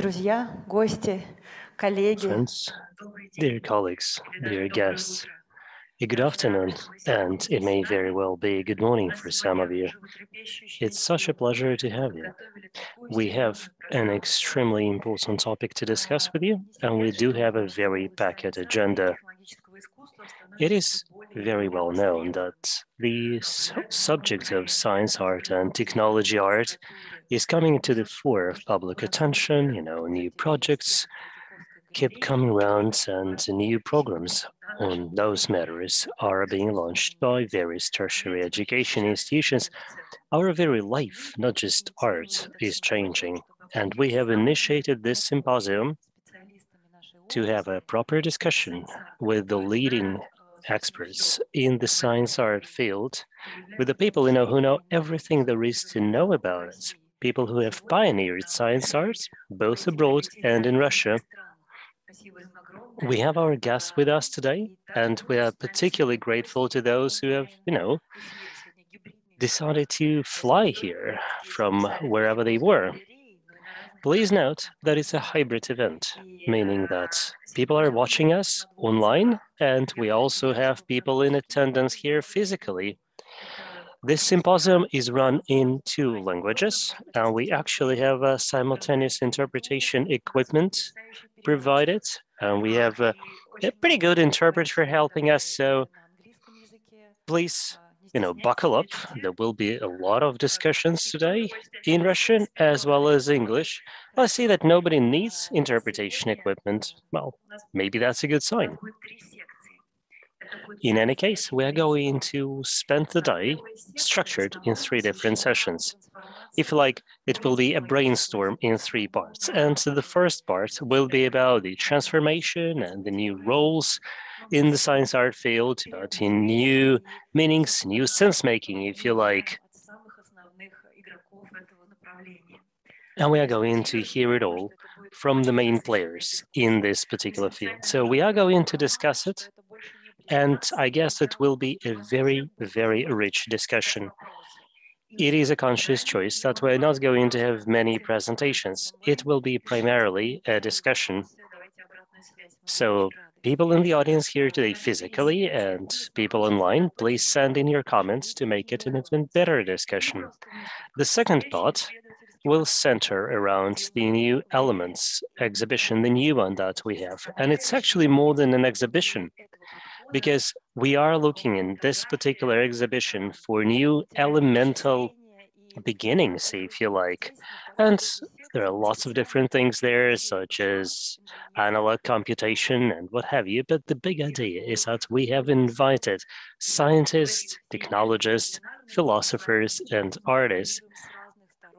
Друзья, гости, коллеги. Friends, dear colleagues, dear guests, a good afternoon, and it may very well be a good morning for some of you. It's such a pleasure to have you. We have an extremely important topic to discuss with you, and we do have a very packed agenda. It is very well known that the subject of science art and technology art is coming to the fore of public attention, you know, new projects keep coming around and new programs on those matters are being launched by various tertiary education institutions. Our very life, not just art, is changing. And we have initiated this symposium to have a proper discussion with the leading experts in the science art field, with the people you know who know everything there is to know about it, people who have pioneered science art, both abroad and in Russia, we have our guests with us today, and we are particularly grateful to those who have, you know, decided to fly here from wherever they were. Please note that it's a hybrid event, meaning that people are watching us online, and we also have people in attendance here physically. This symposium is run in two languages, and we actually have a simultaneous interpretation equipment provided and we have a, a pretty good interpreter helping us. So please, you know, buckle up. There will be a lot of discussions today in Russian as well as English. I see that nobody needs interpretation equipment. Well, maybe that's a good sign. In any case, we are going to spend the day structured in three different sessions if you like, it will be a brainstorm in three parts. And the first part will be about the transformation and the new roles in the science art field, about new meanings, new sense making, if you like. And we are going to hear it all from the main players in this particular field. So we are going to discuss it. And I guess it will be a very, very rich discussion it is a conscious choice that we're not going to have many presentations. It will be primarily a discussion. So people in the audience here today physically and people online, please send in your comments to make it an even better discussion. The second part will center around the new elements exhibition, the new one that we have. And it's actually more than an exhibition because we are looking in this particular exhibition for new elemental beginnings, if you like. And there are lots of different things there, such as analog computation and what have you. But the big idea is that we have invited scientists, technologists, philosophers, and artists.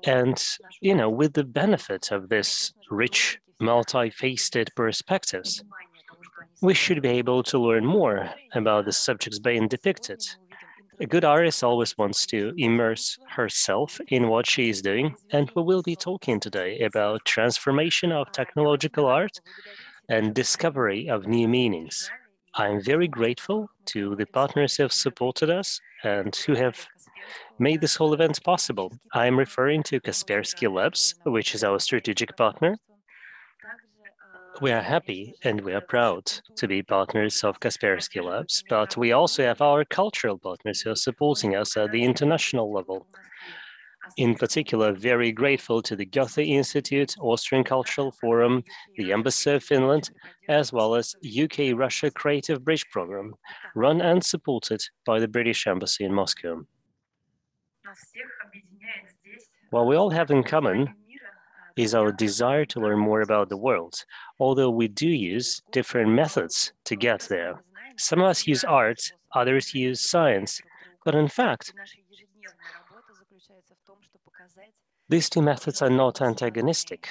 And, you know, with the benefit of this rich, multi-faceted perspectives, we should be able to learn more about the subjects being depicted. A good artist always wants to immerse herself in what she is doing, and we will be talking today about transformation of technological art and discovery of new meanings. I'm very grateful to the partners who have supported us and who have made this whole event possible. I'm referring to Kaspersky Labs, which is our strategic partner, we are happy and we are proud to be partners of Kaspersky Labs, but we also have our cultural partners who are supporting us at the international level. In particular, very grateful to the Goethe Institute, Austrian Cultural Forum, the Embassy of Finland, as well as UK-Russia Creative Bridge Program, run and supported by the British Embassy in Moscow. What we all have in common is our desire to learn more about the world, although we do use different methods to get there. Some of us use art, others use science, but in fact, these two methods are not antagonistic.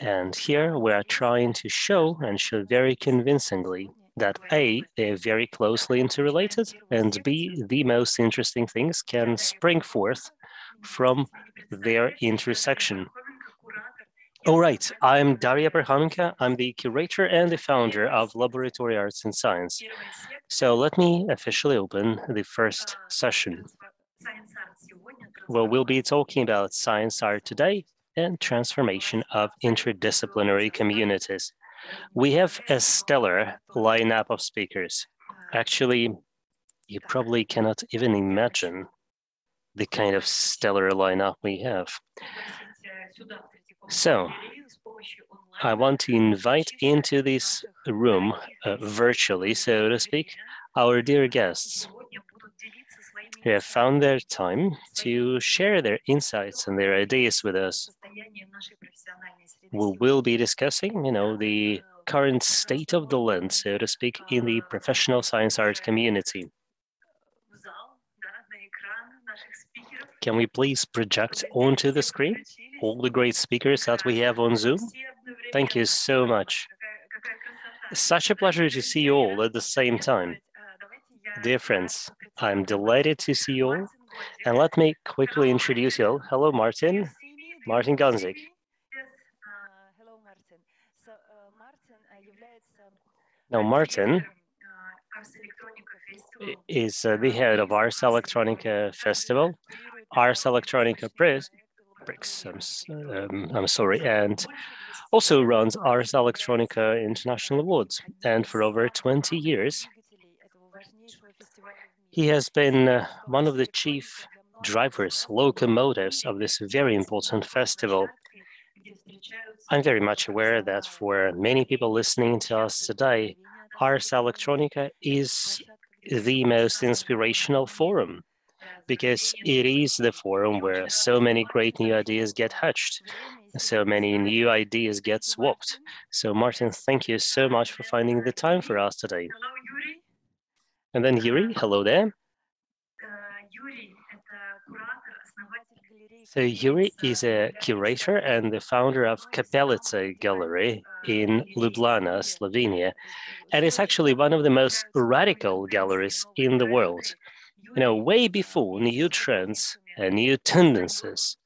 And here we are trying to show and show very convincingly that A, they're very closely interrelated, and B, the most interesting things can spring forth from their intersection. All right, I'm Daria Parkhomenko. I'm the curator and the founder of Laboratoria Arts and Science. So let me officially open the first session. Well, we'll be talking about science art today, and transformation of interdisciplinary communities. We have a stellar lineup of speakers. Actually, you probably cannot even imagine the kind of stellar lineup we have. So, I want to invite into this room, uh, virtually, so to speak, our dear guests who have found their time to share their insights and their ideas with us. We will be discussing, you know, the current state of the land, so to speak, in the professional science art community. Can we please project onto the screen all the great speakers that we have on Zoom? Thank you so much. Such a pleasure to see you all at the same time. Dear friends, I'm delighted to see you all. And let me quickly introduce you all. Hello, Martin. Martin Gonzik. Hello, Martin. So, Martin Now, Martin is uh, the head of Ars Electronica Festival, Ars Electronica Press, Bricks, I'm, um, I'm sorry, and also runs Ars Electronica International Awards. And for over 20 years, he has been uh, one of the chief drivers, locomotives of this very important festival. I'm very much aware that for many people listening to us today, Ars Electronica is the most inspirational forum because it is the forum where so many great new ideas get hatched, so many new ideas get swapped. So Martin, thank you so much for finding the time for us today. And then Yuri, hello there. So Yuri is a curator and the founder of Kapelica Gallery in Ljubljana, Slovenia, and it's actually one of the most radical galleries in the world. You know, way before new trends and new tendencies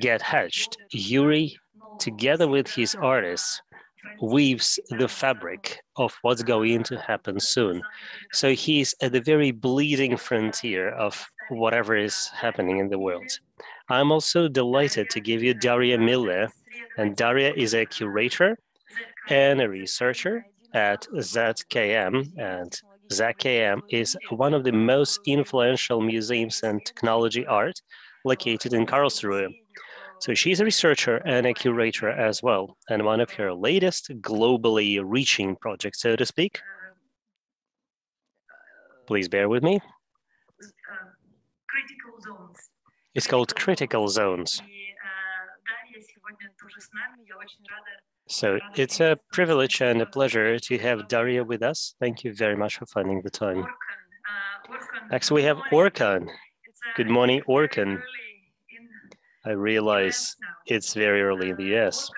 get hatched, Yuri, together with his artists, weaves the fabric of what's going to happen soon. So he's at the very bleeding frontier of whatever is happening in the world. I'm also delighted to give you Daria Mille, and Daria is a curator and a researcher at ZKM, and ZKM is one of the most influential museums in technology art located in Karlsruhe. So she's a researcher and a curator as well, and one of her latest globally reaching projects, so to speak. Please bear with me. It's called Critical Zones. So it's a privilege and a pleasure to have Daria with us. Thank you very much for finding the time. Next, we have Orkan. Good morning, Orkan. I realize it's very early in the US.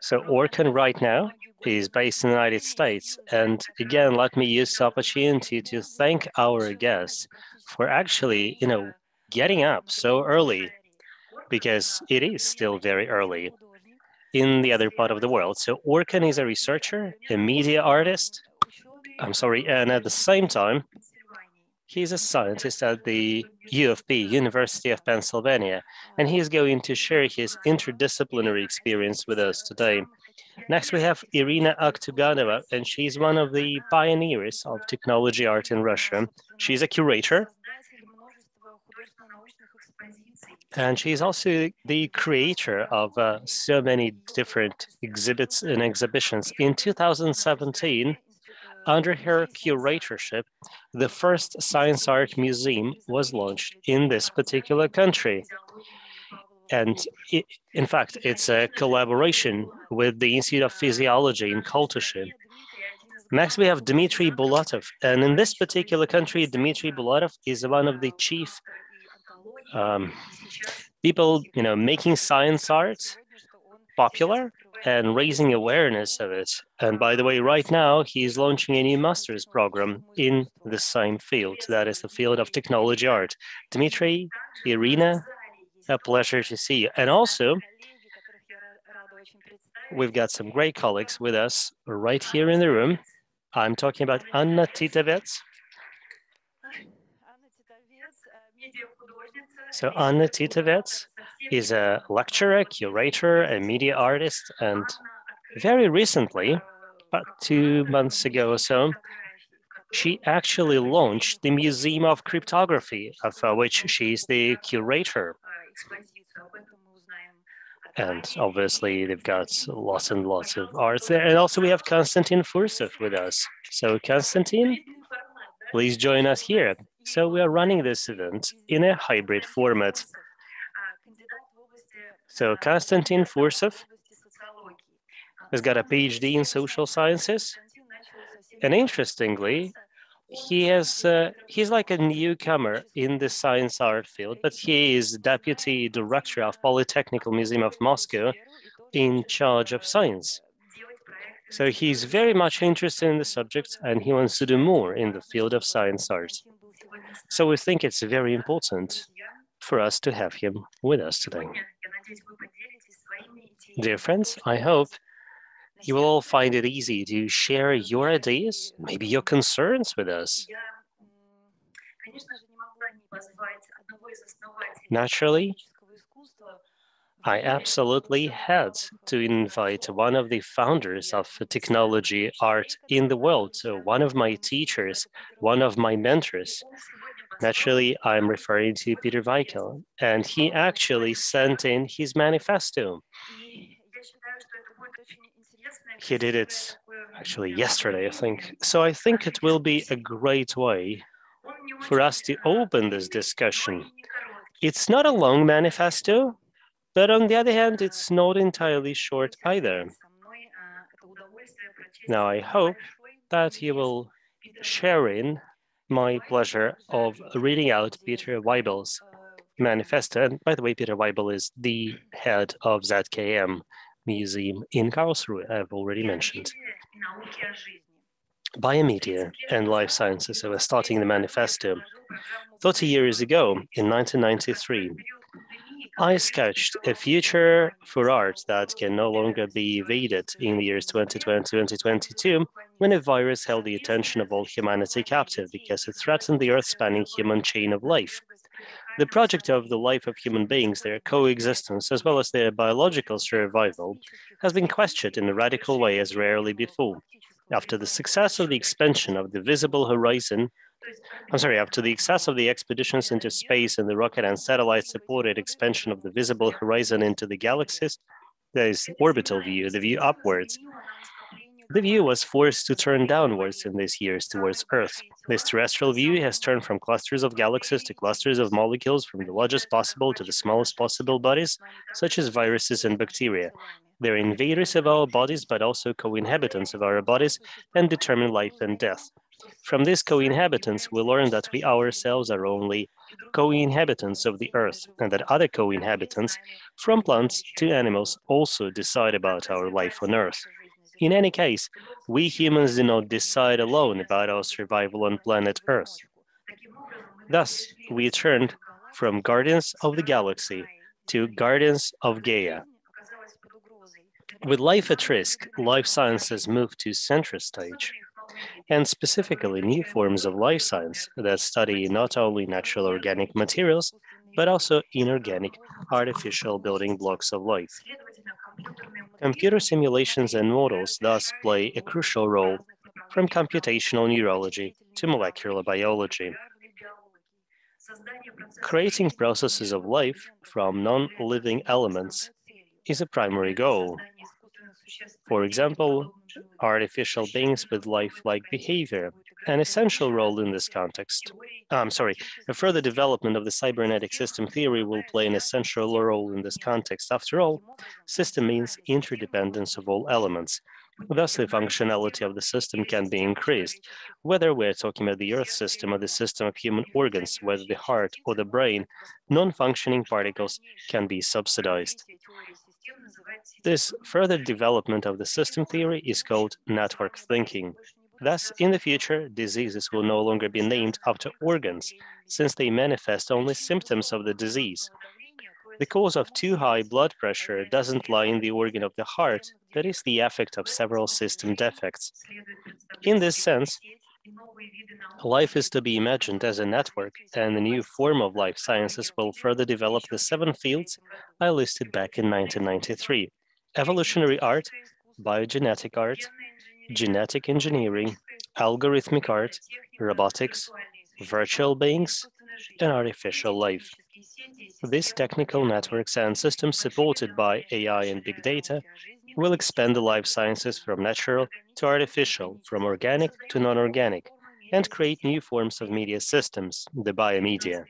So Orkan right now is based in the United States. And again, let me use the opportunity to thank our guests for actually, you know, getting up so early because it is still very early in the other part of the world. So Orkan is a researcher, a media artist, I'm sorry, and at the same time, he's a scientist at the U of P, University of Pennsylvania, and he is going to share his interdisciplinary experience with us today. Next, we have Irina Aktuganova, and she's one of the pioneers of technology art in Russia. She's a curator, and she's also the creator of uh, so many different exhibits and exhibitions. In 2017, under her curatorship, the first science art museum was launched in this particular country. And it, in fact, it's a collaboration with the Institute of Physiology in Koltushi. Next, we have Dmitry Bulatov. And in this particular country, Dmitry Bulatov is one of the chief um, people, you know, making science art popular and raising awareness of it. And by the way, right now, he's launching a new master's program in the same field. That is the field of technology art. Dmitry, Irina, a pleasure to see you. And also, we've got some great colleagues with us right here in the room. I'm talking about Anna Titovets. So Anna Titovets is a lecturer, curator, a media artist, and very recently, about two months ago or so, she actually launched the Museum of Cryptography, of uh, which she is the curator. And obviously, they've got lots and lots of arts there. And also, we have Konstantin Fursov with us. So, Konstantin, please join us here. So, we are running this event in a hybrid format. So, Konstantin Fursov has got a PhD in social sciences. And interestingly, he has uh, he's like a newcomer in the science art field, but he is deputy director of Polytechnical Museum of Moscow in charge of science. So he's very much interested in the subject and he wants to do more in the field of science art. So we think it's very important for us to have him with us today. Dear friends, I hope you will all find it easy to share your ideas, maybe your concerns with us. Naturally, I absolutely had to invite one of the founders of technology art in the world, so one of my teachers, one of my mentors. Naturally, I'm referring to Peter Weibel, and he actually sent in his manifesto. He did it actually yesterday, I think. So I think it will be a great way for us to open this discussion. It's not a long manifesto, but on the other hand, it's not entirely short either. Now, I hope that you will share in my pleasure of reading out Peter Weibel's manifesto. And by the way, Peter Weibel is the head of ZKM, Museum in Karlsruhe, I've already mentioned. Biomedia and Life Sciences, so we're starting the manifesto. 30 years ago, in 1993, I sketched a future for art that can no longer be evaded in the years 2020-2022 when a virus held the attention of all humanity captive because it threatened the earth-spanning human chain of life. The project of the life of human beings, their coexistence, as well as their biological survival, has been questioned in a radical way as rarely before. After the success of the expansion of the visible horizon, I'm sorry, after the success of the expeditions into space and the rocket and satellite supported expansion of the visible horizon into the galaxies, there is orbital view, the view upwards, the view was forced to turn downwards in these years towards Earth. This terrestrial view has turned from clusters of galaxies to clusters of molecules from the largest possible to the smallest possible bodies, such as viruses and bacteria. They're invaders of our bodies, but also co-inhabitants of our bodies and determine life and death. From these co-inhabitants, we learn that we ourselves are only co-inhabitants of the Earth, and that other co-inhabitants, from plants to animals, also decide about our life on Earth. In any case, we humans do not decide alone about our survival on planet Earth. Thus, we turned from guardians of the galaxy to guardians of Gaia. With life at risk, life sciences moved to center stage, and specifically new forms of life science that study not only natural organic materials, but also inorganic artificial building blocks of life. Computer simulations and models thus play a crucial role from computational neurology to molecular biology. Creating processes of life from non-living elements is a primary goal. For example, artificial beings with life-like behavior an essential role in this context. I'm sorry, a further development of the cybernetic system theory will play an essential role in this context. After all, system means interdependence of all elements. Thus, the functionality of the system can be increased, whether we're talking about the Earth system or the system of human organs, whether the heart or the brain, non-functioning particles can be subsidized. This further development of the system theory is called network thinking. Thus, in the future, diseases will no longer be named after organs, since they manifest only symptoms of the disease. The cause of too high blood pressure doesn't lie in the organ of the heart, but is the effect of several system defects. In this sense, Life is to be imagined as a network, and a new form of life sciences will further develop the seven fields I listed back in 1993. Evolutionary art, biogenetic art, genetic engineering, algorithmic art, robotics, virtual beings, and artificial life. These technical networks and systems supported by AI and big data will expand the life sciences from natural to artificial, from organic to non-organic, and create new forms of media systems, the biomedia.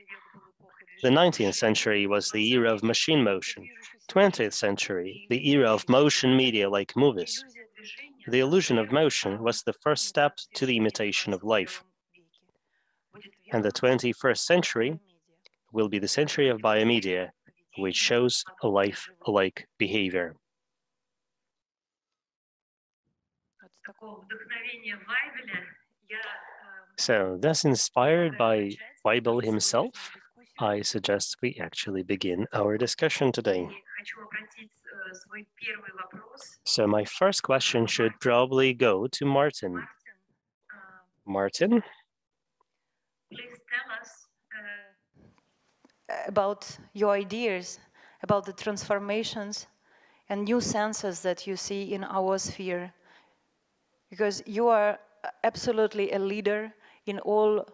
The 19th century was the era of machine motion, 20th century, the era of motion media like movies. The illusion of motion was the first step to the imitation of life. And the 21st century will be the century of biomedia, which shows a life-like behavior. So thus inspired by Weibel himself, I suggest we actually begin our discussion today. So my first question should probably go to Martin. Martin? Please tell us uh, about your ideas, about the transformations and new senses that you see in our sphere. Because you are absolutely a leader in all,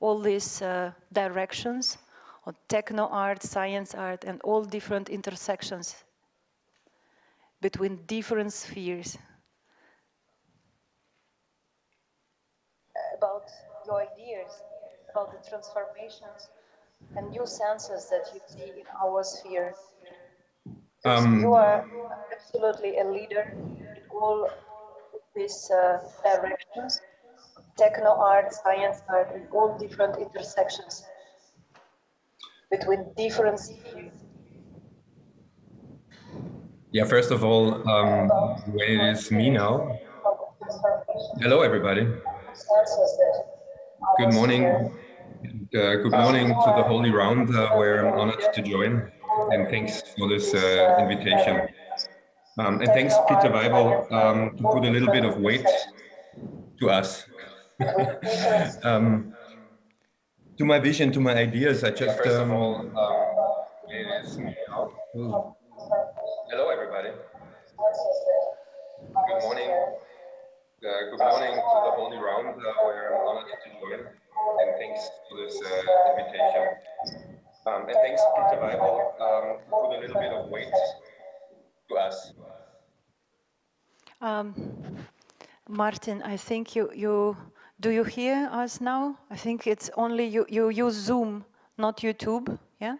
all these uh, directions on techno art, science art, and all different intersections between different spheres. About your ideas, about the transformations and new senses that you see in our sphere. Um, you are absolutely a leader in all these uh, directions, techno art, science art, and all different intersections between different. Yeah, first of all, um, when it is me now. Hello, everybody. Good morning. Uh, good morning to the Holy Round, uh, where I'm honored to join. And thanks for this uh, invitation. Um, and thanks, Peter Weibel, um, to put a little bit of weight to us. um, to my vision, to my ideas, I just. Um, um, oh. Hello, everybody. Good morning. Uh, good morning to the Holy Round, uh, where I'm honored to join. And thanks for this uh, invitation. Um, and thanks, Peter Weibel, um, to put a little bit of weight to us. Um, Martin, I think you, you, do you hear us now? I think it's only you, you use Zoom, not YouTube, yeah?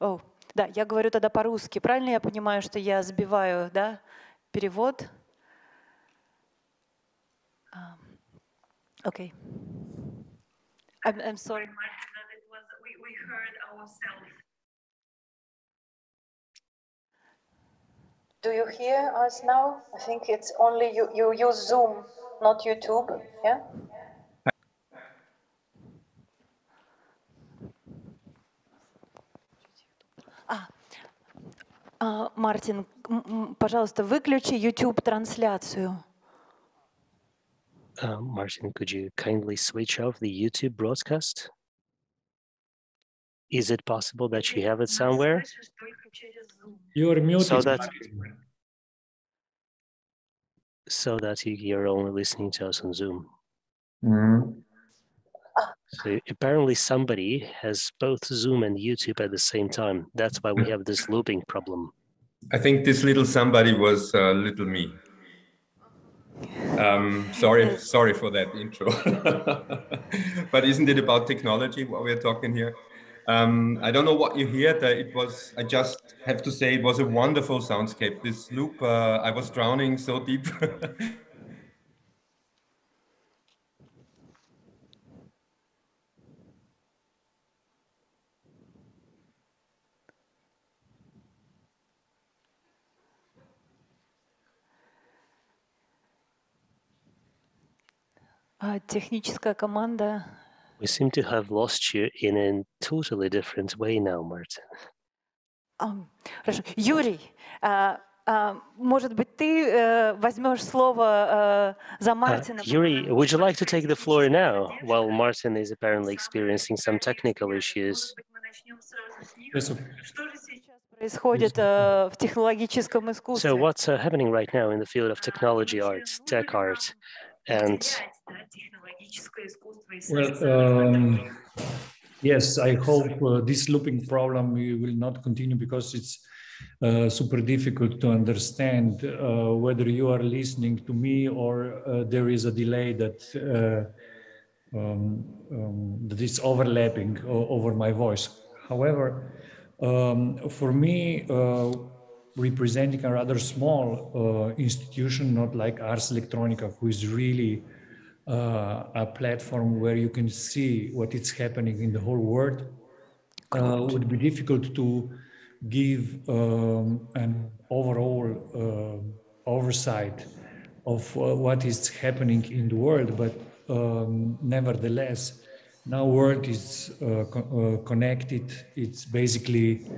Oh, да, я говорю тогда по-русски. Правильно я понимаю, что я сбиваю, да, перевод? Um, okay. I'm, I'm sorry, Martin, that it was, we, we heard ourselves. Do you hear us now? I think it's only you, you use Zoom, not YouTube, yeah? А, а, Мартин, пожалуйста, выключи YouTube-трансляцию. Uh, Martin, could you kindly switch off the YouTube broadcast? Is it possible that you have it somewhere? You're muted. So that, so that you're only listening to us on Zoom. Mm. So apparently somebody has both Zoom and YouTube at the same time. That's why we have this looping problem. I think this little somebody was uh, little me. Um, sorry, sorry for that intro. but isn't it about technology what we're talking here? Um, I don't know what you heard. Uh, it was, I just have to say, it was a wonderful soundscape. This loop, uh, I was drowning so deep. Техническая команда we seem to have lost you in a totally different way now, Martin. Um, хорошо. Юрий, uh, А, Может быть, ты э, возьмешь слово э, за Uh, Мартина? Yuri, would you like to take the floor now while Martin is apparently experiencing some technical issues? Yes, of- Что же сейчас происходит э, в технологическом искусстве? So what's uh, happening right now in the field of technology arts, tech art, and well, um, yes, I hope uh, this looping problem will will not continue because it's uh, super difficult to understand uh, whether you are listening to me or uh, there is a delay that uh, um, um, that is overlapping o- over my voice. However, um, for me, uh, representing a rather small uh, institution, not like Ars Electronica, who is really uh, a platform where you can see what is happening in the whole world, uh, would be difficult to give um, an overall uh, oversight of uh, what is happening in the world. But um, nevertheless, now world is uh, co- uh, connected. It's basically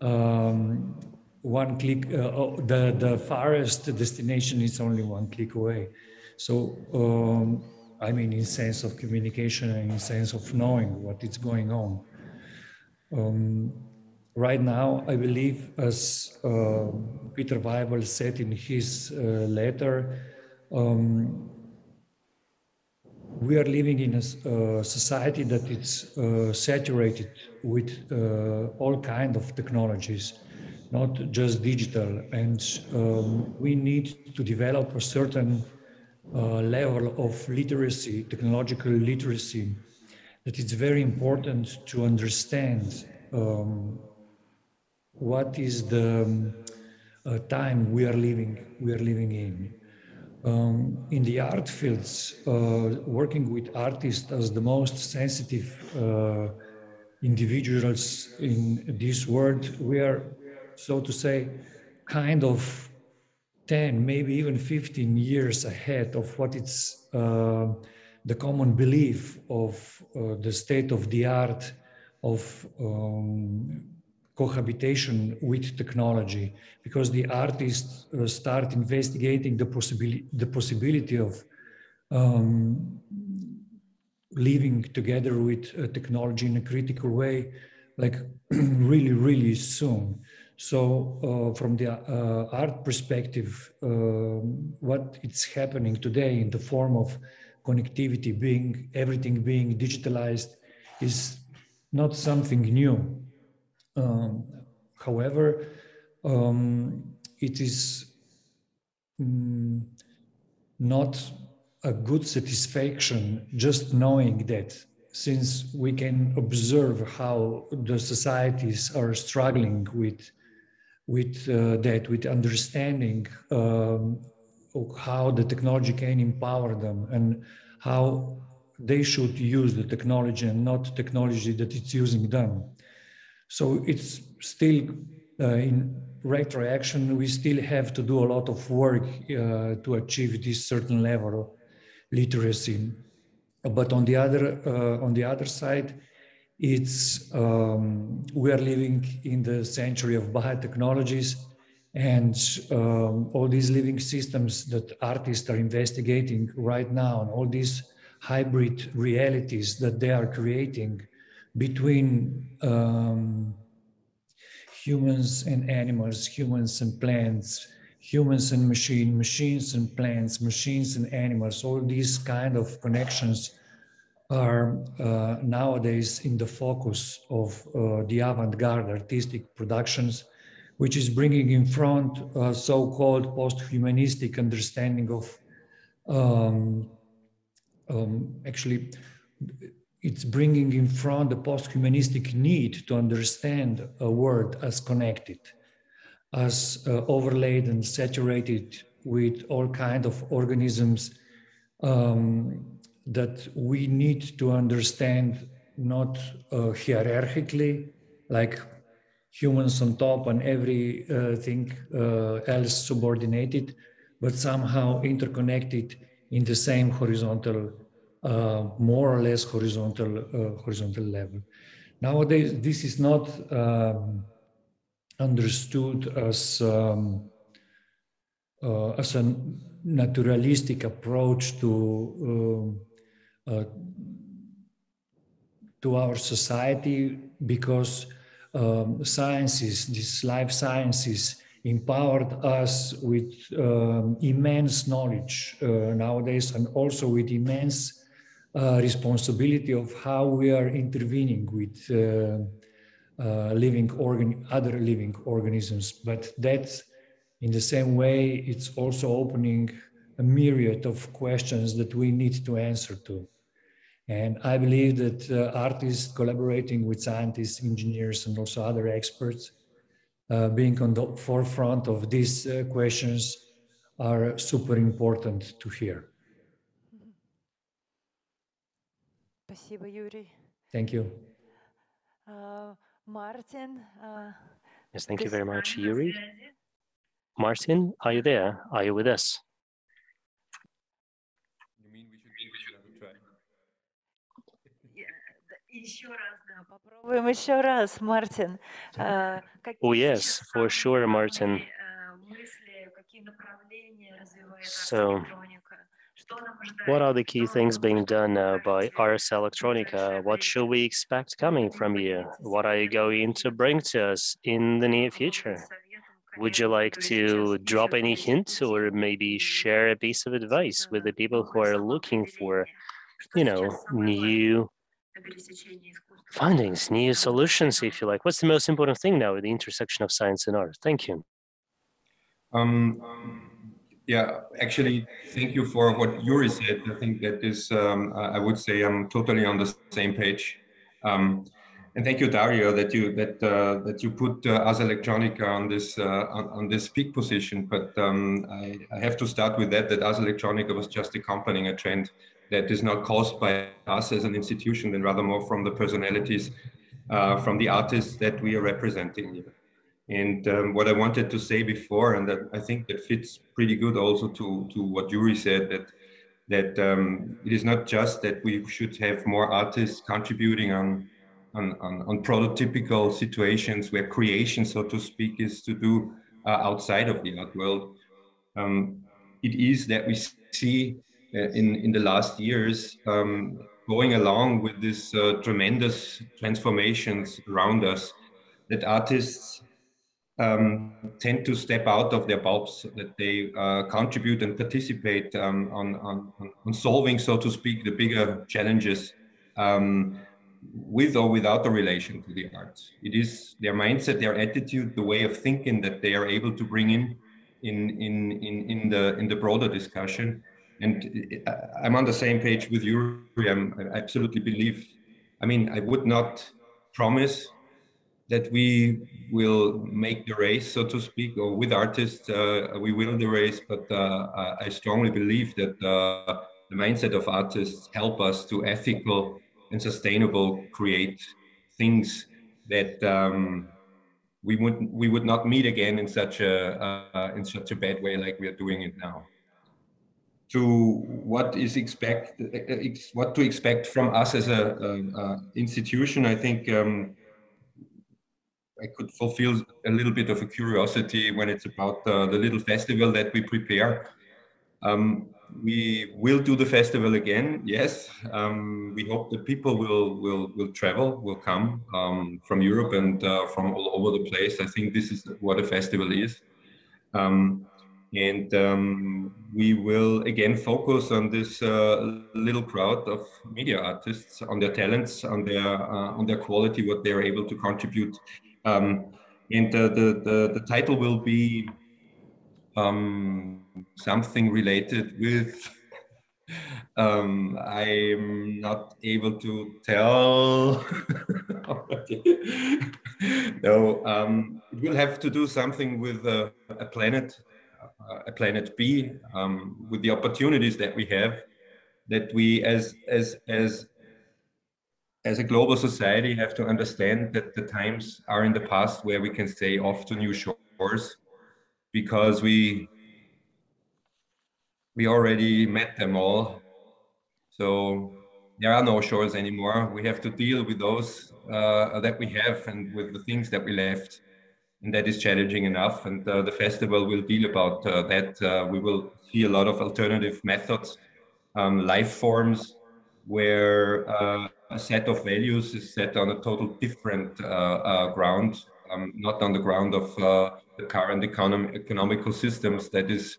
um, one click. Uh, oh, the the farthest destination is only one click away. So um, I mean, in sense of communication and in sense of knowing what is going on. Um, right now, I believe, as uh, Peter Weibel said in his uh, letter, um, we are living in a uh, society that is uh, saturated with uh, all kind of technologies, not just digital, and um, we need to develop a certain level of literacy, technological literacy, that it's very important to understand um, what is the um, uh, time we are living we are living in. Um, in the art fields, uh, working with artists as the most sensitive uh, individuals in this world, we are, so to say, kind of 10, maybe even 15 years ahead of what it's uh, the common belief of uh, the state of the art of um, cohabitation with technology. Because the artists uh, start investigating the possibility the possibility of um, living together with uh, technology in a critical way like really really soon so uh, from the uh, art perspective um, what is happening today in the form of connectivity being everything being digitalized is not something new. Um, however, um, it is mm, not a good satisfaction just knowing that since we can observe how the societies are struggling with with uh, that with understanding um, how the technology can empower them and how they should use the technology and not technology that it's using them so it's still uh, in retroaction, we still have to do a lot of work uh, to achieve this certain level of literacy. But on the other, uh, on the other side, it's um, we are living in the century of biotechnologies, and um, all these living systems that artists are investigating right now, and all these hybrid realities that they are creating between um, humans and animals, humans and plants, humans and machine, machines and plants, machines and animals, all these kind of connections are uh, nowadays in the focus of uh, the avant-garde artistic productions, which is bringing in front a so-called post-humanistic understanding of um, um, actually it's bringing in front the post-humanistic need to understand a world as connected, as uh, overlaid and saturated with all kind of organisms um, that we need to understand not uh, hierarchically, like humans on top and everything uh, else subordinated, but somehow interconnected in the same horizontal uh, more or less horizontal uh, horizontal level. Nowadays, this is not um, understood as um, uh, as a naturalistic approach to um, uh, to our society because um, sciences, these life sciences, empowered us with um, immense knowledge uh, nowadays and also with immense uh, responsibility of how we are intervening with uh, uh living organ, other living organisms. But that, in the same way, it's also opening a myriad of questions that we need to answer to. And I believe that uh, artists collaborating with scientists, engineers, and also other experts, uh, being on the forefront of these uh, questions, are super important to hear. Спасибо, Юрий. Thank you. Uh, Martin. Uh, yes, thank you very much, Yuri. Martin, are you there? Are you with us? Еще раз, да, попробуем еще раз, Мартин. Oh, yes, for sure, Martin. So, what are the key things being done uh, by Ars Electronica? What should we expect coming from you? What are you going to bring to us in the near future? Would you like to drop any hint or maybe share a piece of advice with the people who are looking for, you know, new findings, new solutions, if you like? What's the most important thing now at the intersection of science and art? Thank you. Um, yeah, actually, thank you for what Yuri said. I think that is, um, I would say I'm totally on the same page. Um, and thank you, Dario, that you that uh, that you put uh, Ars Electronica on this uh, on, on, this peak position. But um, I, I, have to start with that. That Ars Electronica was just accompanying a trend that is not caused by us as an institution, and rather more from the personalities, uh, from the artists that we are representing here. And um, what I wanted to say before, and that I think that fits pretty good also to to what Yuri said that that um, it is not just that we should have more artists contributing on on, on, on prototypical situations where creation, so to speak, is to do uh, outside of the art world. Um, it is that we see in, in the last years um, going along with these uh, tremendous transformations around us that artists um, tend to step out of their bulbs, that they uh, contribute and participate um, on, on, on solving, so to speak, the bigger challenges um, with or without a relation to the arts. It is their mindset, their attitude, the way of thinking that they are able to bring in in in in, in the in the broader discussion. And I'm on the same page with you. I'm, I absolutely believe. I mean, I would not promise that we will make the race, so to speak, or with artists uh, we will the race. But uh, I strongly believe that uh, the mindset of artists help us to ethical and sustainable create things that um, we would we would not meet again in such a uh, in such a bad way like we are doing it now. To what is expect ex, what to expect from us as a, a, a institution, I think um, I could fulfill a little bit of a curiosity when it's about uh, the little festival that we prepare. Um, we will do the festival again. Yes, um, we hope that people will will will travel, will come um, from Europe and uh, from all over the place. I think this is what a festival is, um, and um, we will again focus on this uh, little crowd of media artists, on their talents, on their uh, on their quality, what they are able to contribute, um, and uh, the, the the title will be um, something related with um, I'm not able to tell. no, um, it will have to do something with uh, a planet, a planet B, um, with the opportunities that we have, that we as as as as a global society have to understand that the times are in the past where we can stay off to new shores because we we already met them all. So there are no shores anymore. We have to deal with those uh, that we have and with the things that we left. And that is challenging enough. And uh, the festival will deal about uh, that. Uh, we will see a lot of alternative methods, um, life forms, where uh, a set of values is set on a total different uh, uh, ground, um, not on the ground of the current econom- economical systems that is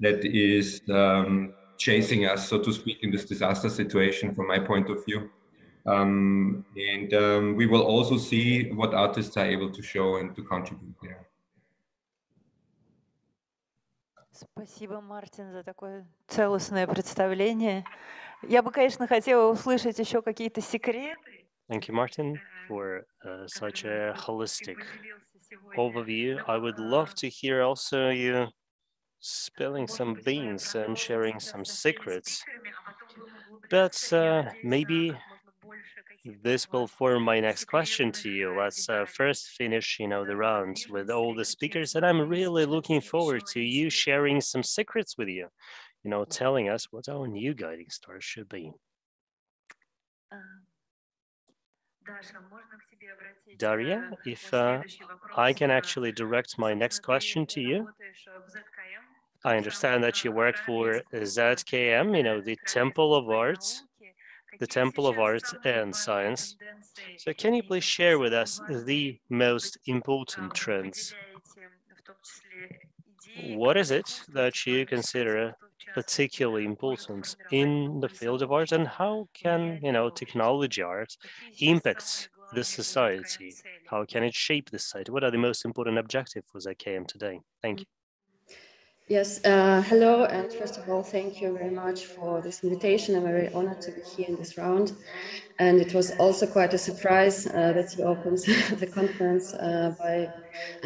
that is um, chasing us, so to speak, in this disaster situation, from my point of view. Um, and um, we will also see what artists are able to show and to contribute there. Спасибо, Мартин, за такое целостное представление. Я бы, конечно, хотела услышать еще какие-то секреты. Thank you, Martin, for uh, such a holistic overview. I would love to hear also you spilling some beans and sharing some secrets. But uh, maybe this will form my next question to you. Let's uh, first finish, you know, the rounds with all the speakers, and I'm really looking forward to you sharing some secrets with you, you know, telling us what our new guiding star should be. Daria, if uh, I can actually direct my next question to you. I understand that you work for ZKM, you know, the Temple of Arts the Temple of Arts and Science. So can you please share with us the most important trends? What is it that you consider particularly important in the field of art and how can, you know, technology art impact the society? How can it shape the society? What are the most important objectives for ZKM today? Thank you. Yes, uh, hello, and first of all, thank you very much for this invitation. I'm very honored to be here in this round. And it was also quite a surprise uh, that you opened the conference uh, by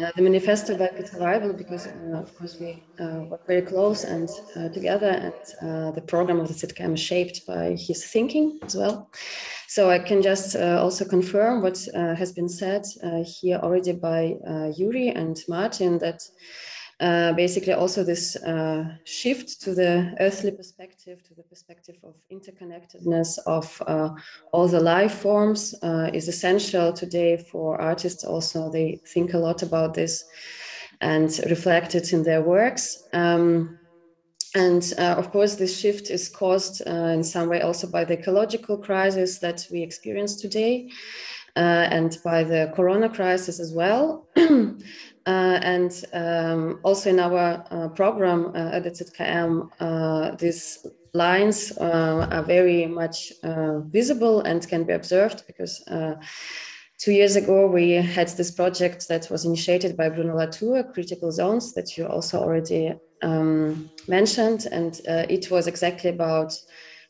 uh, the manifesto by Peter Weibel, because uh, of course we uh, work very close and together, and the program of the ZKM is shaped by his thinking as well. So I can just also confirm what has been said here already by Yuri and Martin that uh, basically also this uh, shift to the earthly perspective, to the perspective of interconnectedness of uh, all the life forms uh, is essential today for artists also. They think a lot about this and reflect it in their works. Um, and uh, of course, this shift is caused in some way also by the ecological crisis that we experience today. Uh, and by the corona crisis as well. Uh, and um, also in our uh, program uh, at the ZKM, uh, these lines uh, are very much uh, visible and can be observed because two years ago we had this project that was initiated by Bruno Latour, Critical Zones, that you also already um, mentioned. And it was exactly about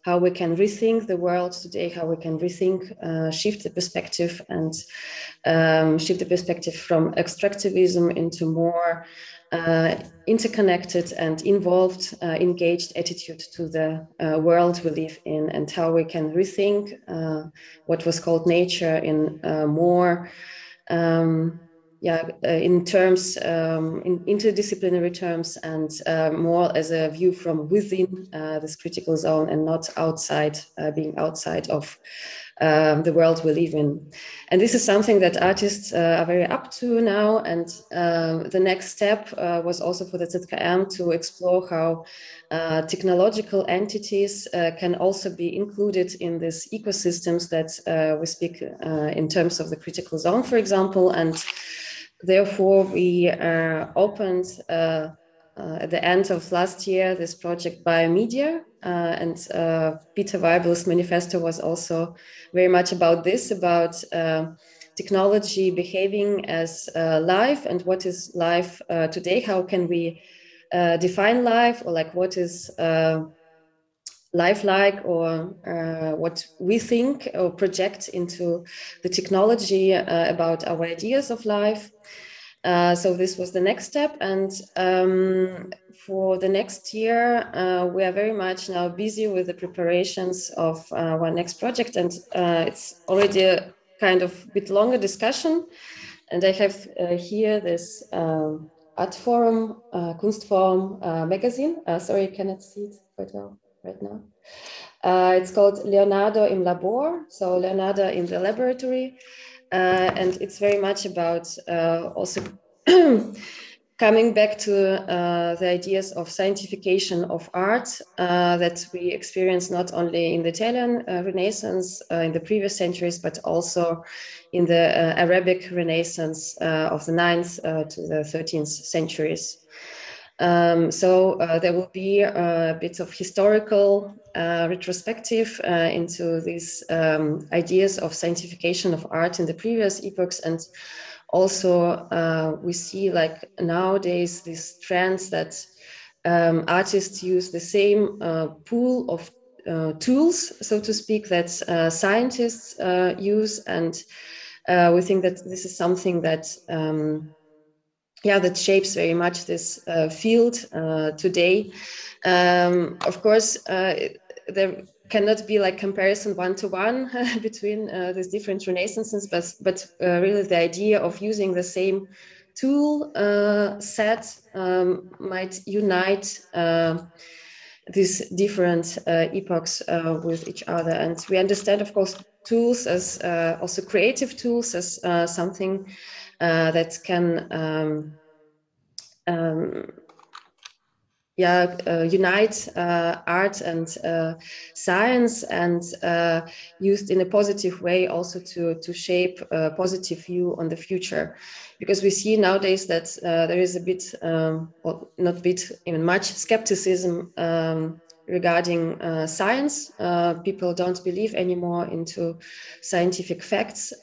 how we can rethink the world today, how we can rethink, uh, shift the perspective and um, shift the perspective from extractivism into more uh, interconnected and involved, uh, engaged attitude to the uh, world we live in, and how we can rethink uh, what was called nature in uh, more. Um, yeah, uh, in terms, um, in interdisciplinary terms, and uh, more as a view from within uh, this critical zone and not outside, uh, being outside of um, the world we live in. And this is something that artists uh, are very up to now. And um, the next step uh, was also for the ZKM to explore how technological entities can also be included in these ecosystems that we speak in terms of the critical zone, for example, and Therefore, we uh, opened uh, uh, at the end of last year this project Biomedia, uh, and uh, Peter Weibel's manifesto was also very much about this, about uh, technology behaving as life and what is life today. How can we define life or like what is life like or what we think or project into the technology about our ideas of life uh, so this was the next step. And um, for the next year, uh, we are very much now busy with the preparations of uh, our next project. And uh, it's already a kind of bit longer discussion. And I have uh, here this um, Art Forum, Kunstforum magazine. sorry, you cannot see it quite well right now. it's called Leonardo im Labor. So Leonardo in the laboratory. Uh, and it's very much about uh, also coming back to uh, the ideas of scientification of art uh, that we experience not only in the Italian uh, Renaissance uh, in the previous centuries, but also in the uh, Arabic Renaissance uh, of the 9th to the 13th centuries. Um, so there will be a bit of historical retrospective into these um, ideas of scientification of art in the previous epochs. And also uh, we see like nowadays these trends that um, artists use the same uh, pool of uh, tools, so to speak, that uh, scientists uh, use, and uh, we think that this is something that, um, yeah, that shapes very much this field today. Um, of course, there cannot be like comparison one to one between uh, these different renaissances, but but uh, really the idea of using the same tool uh, set um, might unite uh, these different uh, epochs uh, with each other. And we understand, of course, tools as also creative tools as something that can. Um, um, yeah, uh, unite uh, art and uh, science and uh, used in a positive way also to, to shape a positive view on the future. Because we see nowadays that uh, there is a bit, um, well, not bit, even much skepticism um, regarding uh, science. people don't believe anymore into scientific facts.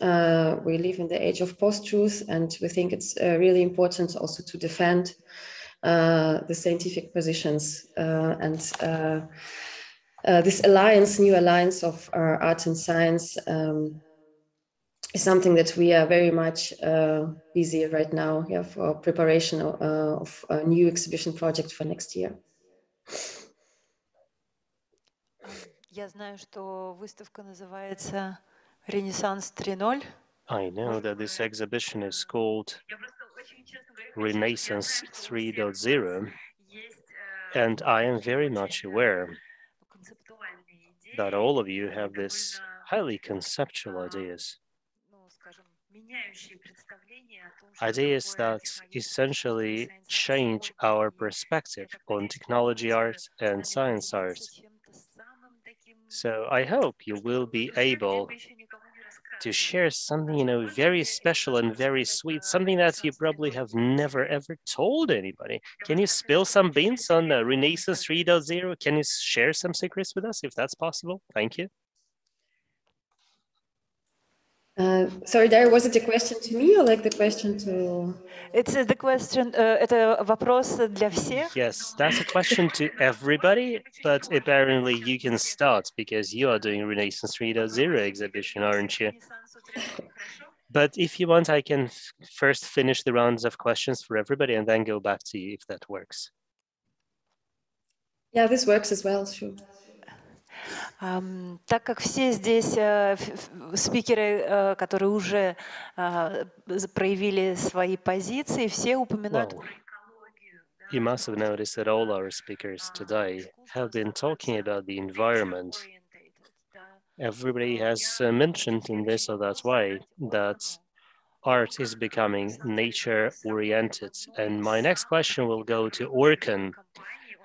we live in the age of post-truth and we think it's really important also to defend uh, the scientific positions uh, and uh, this alliance, new alliance of art and science um, is something that we are very much uh, busy right now yeah, for preparation uh, of, a new exhibition project for next year. Я знаю, что выставка называется «Ренессанс 3.0». I know that this exhibition is called Renaissance 3.0, and I am very much aware that all of you have this highly conceptual ideas. Ideas that essentially change our perspective on technology art and science art. So I hope you will be able to share something, you know, very special and very sweet, something that you probably have never ever told anybody. Can you spill some beans on the Renaissance 3.0? Can you share some secrets with us if that's possible? Thank you. Uh, sorry, Daria, was it a question to me or like the question to... It's the question, uh, это вопрос для всех? Yes, that's a question to everybody, but apparently you can start because you are doing Renaissance 3.0 exhibition, aren't you? But if you want, I can first finish the rounds of questions for everybody and then go back to you if that works. Yeah, this works as well, sure. Так как все здесь э, спикеры, э, которые уже э, проявили свои позиции, все упоминают You must have noticed that all our speakers today have been talking about the environment. Everybody has mentioned in this or that way that art is becoming nature-oriented. And my next question will go to Orkan.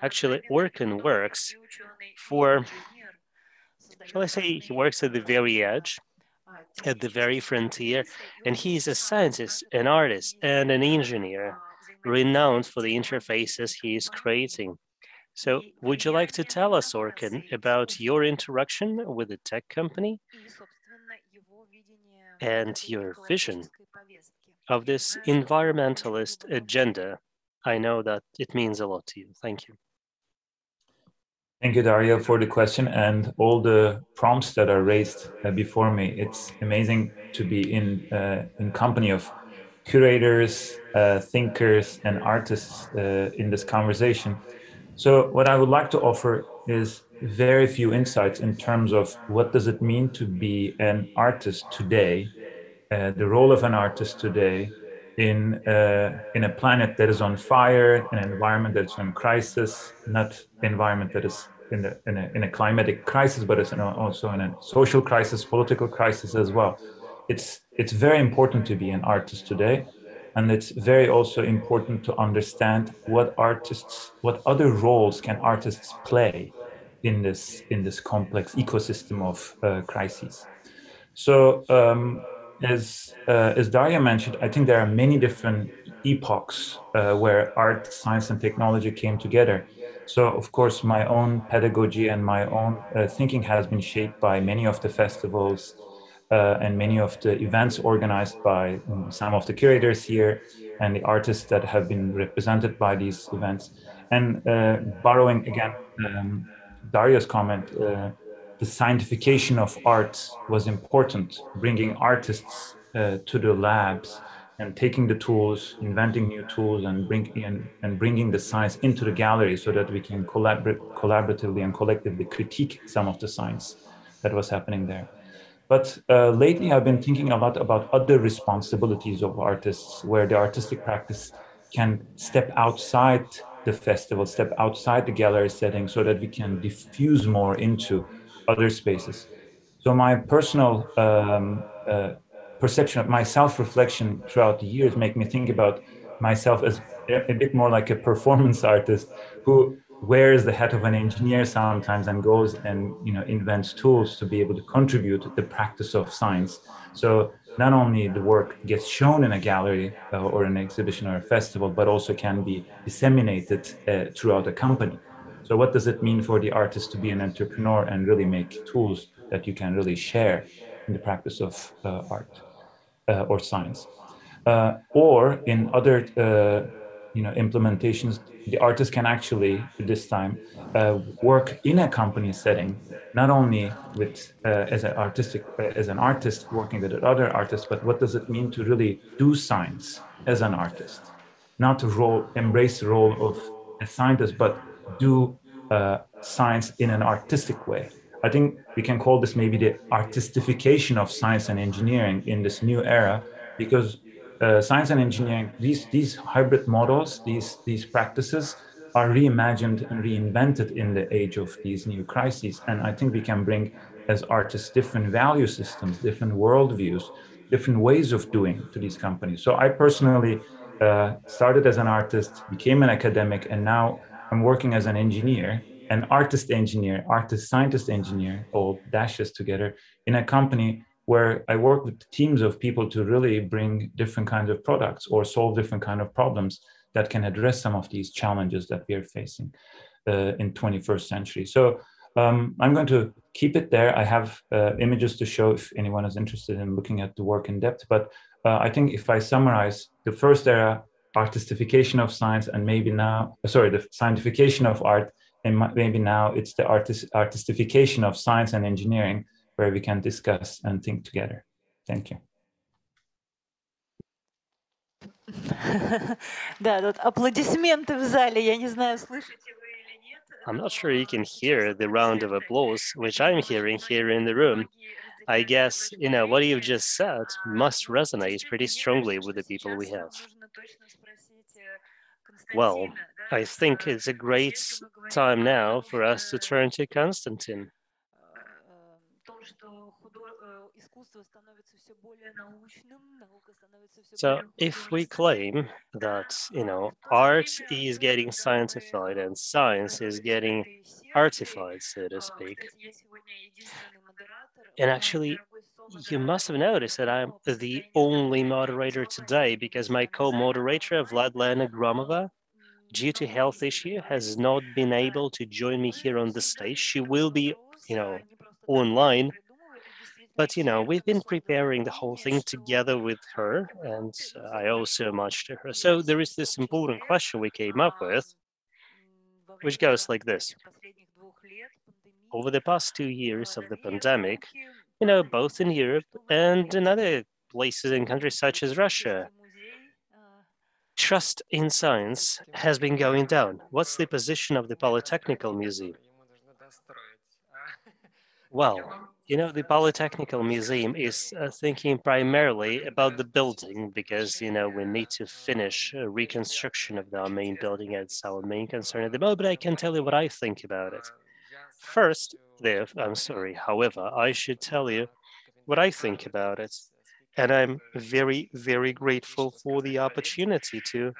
Actually, Orkan works for shall I say, he works at the very edge, at the very frontier, and he's a scientist, an artist, and an engineer, renowned for the interfaces he is creating. So would you like to tell us, Orkan, about your interaction with the tech company and your vision of this environmentalist agenda? I know that it means a lot to you. Thank you. Thank you, Daria, for the question and all the prompts that are raised uh, before me. It's amazing to be in uh, in company of curators, uh, thinkers, and artists uh, in this conversation. So, what I would like to offer is very few insights in terms of what does it mean to be an artist today, uh, the role of an artist today, in uh, in a planet that is on fire, an environment that's in crisis, not environment that is in, the, in, a, in a climatic crisis, but it's also in a social crisis, political crisis as well. It's it's very important to be an artist today, And it's very also important to understand what artists, what other roles can artists play in this in this complex ecosystem of uh, crises. So um, as uh, as Daria mentioned, I think there are many different epochs uh, where art, science, and technology came together. So, of course, my own pedagogy and my own uh, thinking has been shaped by many of the festivals uh, and many of the events organized by um, some of the curators here and the artists that have been represented by these events. And uh, borrowing again um, Daria's comment, uh, the scientification of art was important, bringing artists uh, to the labs and taking the tools, inventing new tools, and and, and bringing the science into the gallery so that we can collaborate collaboratively and collectively critique some of the science that was happening there. But uh, lately, I've been thinking a lot about other responsibilities of artists, where the artistic practice can step outside the festival, step outside the gallery setting, so that we can diffuse more into other spaces. So my personal um, uh, perception of my self-reflection throughout the years make me think about myself as a, bit more like a performance artist who wears the hat of an engineer sometimes and goes and you know invents tools to be able to contribute to the practice of science so not only the work gets shown in a gallery uh, or an exhibition or a festival but also can be disseminated uh, throughout a company so what does it mean for the artist to be an entrepreneur and really make tools that you can really share in the practice of uh, art uh, or science. Uh, or in other uh, you know implementations the artist can actually this time uh, work in a company setting not only with uh, as an artistic as an artist working with other artists but what does it mean to really do science as an artist not to role embrace the role of a scientist but do science in an artistic way I think we can call this maybe the artistification of science and engineering in this new era, because uh, science and engineering, these these hybrid models, these these practices, are reimagined and reinvented in the age of these new crises. And I think we can bring, as artists, different value systems, different worldviews, different ways of doing to these companies. So I personally uh, started as an artist, became an academic, and now I'm working as an engineer an artist engineer, artist scientist engineer, all dashes together in a company where I work with teams of people to really bring different kinds of products or solve different kind of problems that can address some of these challenges that we are facing uh, in 21st century. So um, I'm going to keep it there. I have uh, images to show if anyone is interested in looking at the work in depth. But uh, I think if I summarize the first era, artistification of science, and maybe now, sorry, the scientification of art, and maybe now it's the artist, artistification of science and engineering where we can discuss and think together. Thank you. Да, тут аплодисменты в зале. Я не знаю, слышите вы или нет. I'm not sure you can hear the round of applause, which I'm hearing here in the room. I guess, you know, what you've just said must resonate pretty strongly with the people we have. Well, I think it's a great time now for us to turn to Konstantin. So if we claim that, you know, art is getting scientified and science is getting artified, so to speak, and actually you must have noticed that I'm the only moderator today because my co-moderator, Vladlena Gromova, due to health issue, has not been able to join me here on the stage. She will be, you know, online. But, you know, we've been preparing the whole thing together with her, and I owe so much to her. So there is this important question we came up with, which goes like this. Over the past two years of the pandemic, you know, both in Europe and in other places in countries such as Russia, trust in science has been going down. What's the position of the Polytechnical Museum? Well, you know, the Polytechnical Museum is uh, thinking primarily about the building because, you know, we need to finish a reconstruction of our main building. It's our main concern at the moment, but I can tell you what I think about it. First, there, I'm sorry, however, I should tell you what I think about it. And I'm very, very grateful for the opportunity to,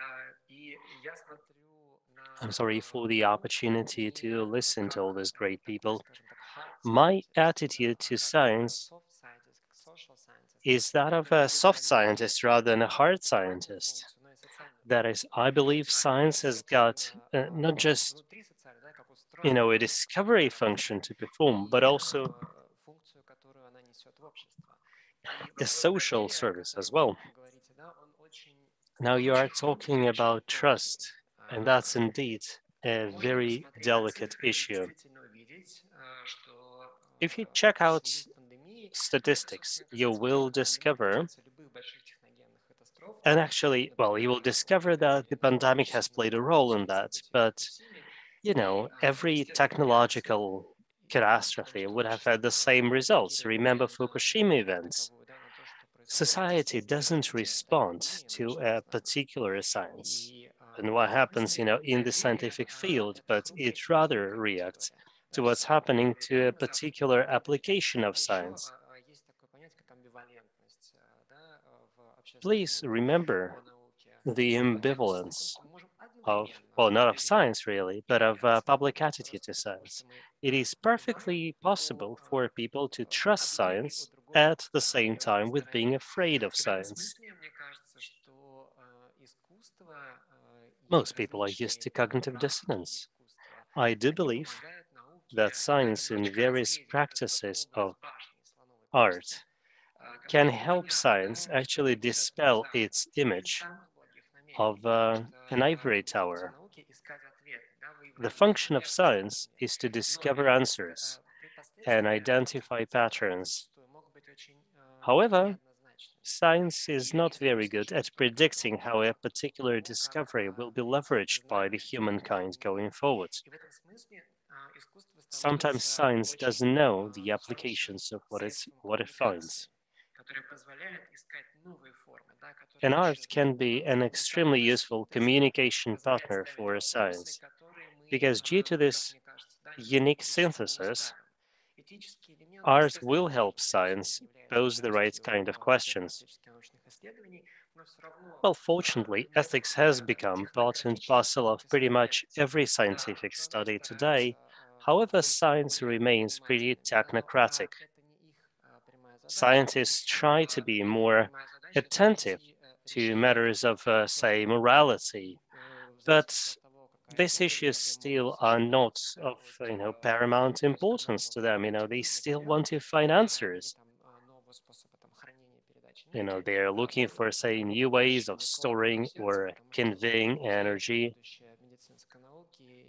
I'm sorry, for the opportunity to listen to all these great people. My attitude to science is that of a soft scientist rather than a hard scientist. That is, I believe science has got uh, not just, you know, a discovery function to perform, but also a social service as well. Now you are talking about trust, and that's indeed a very delicate issue. If you check out statistics, you will discover, and actually, well, you will discover that the pandemic has played a role in that, but you know, every technological catastrophe would have had the same results. Remember Fukushima events. Society doesn't respond to a particular science and what happens, you know, in the scientific field, but it rather reacts to what's happening to a particular application of science. Please remember the ambivalence of, well, not of science really, but of uh, public attitude to science. It is perfectly possible for people to trust science at the same time with being afraid of science. Most people are used to cognitive dissonance. I do believe that science and various practices of art can help science actually dispel its image of uh, an ivory tower. The function of science is to discover answers and identify patterns. However, science is not very good at predicting how a particular discovery will be leveraged by the humankind going forward. Sometimes science doesn't know the applications of what, it's, what it finds. And art can be an extremely useful communication partner for science, because due to this unique synthesis, art will help science pose the right kind of questions. Well, fortunately, ethics has become part and parcel of pretty much every scientific study today. However, science remains pretty technocratic. Scientists try to be more attentive to matters of, uh, say, morality, but these issues still are not of, you know, paramount importance to them. You know, they still want to find answers. You know, they are looking for, say, new ways of storing or conveying energy,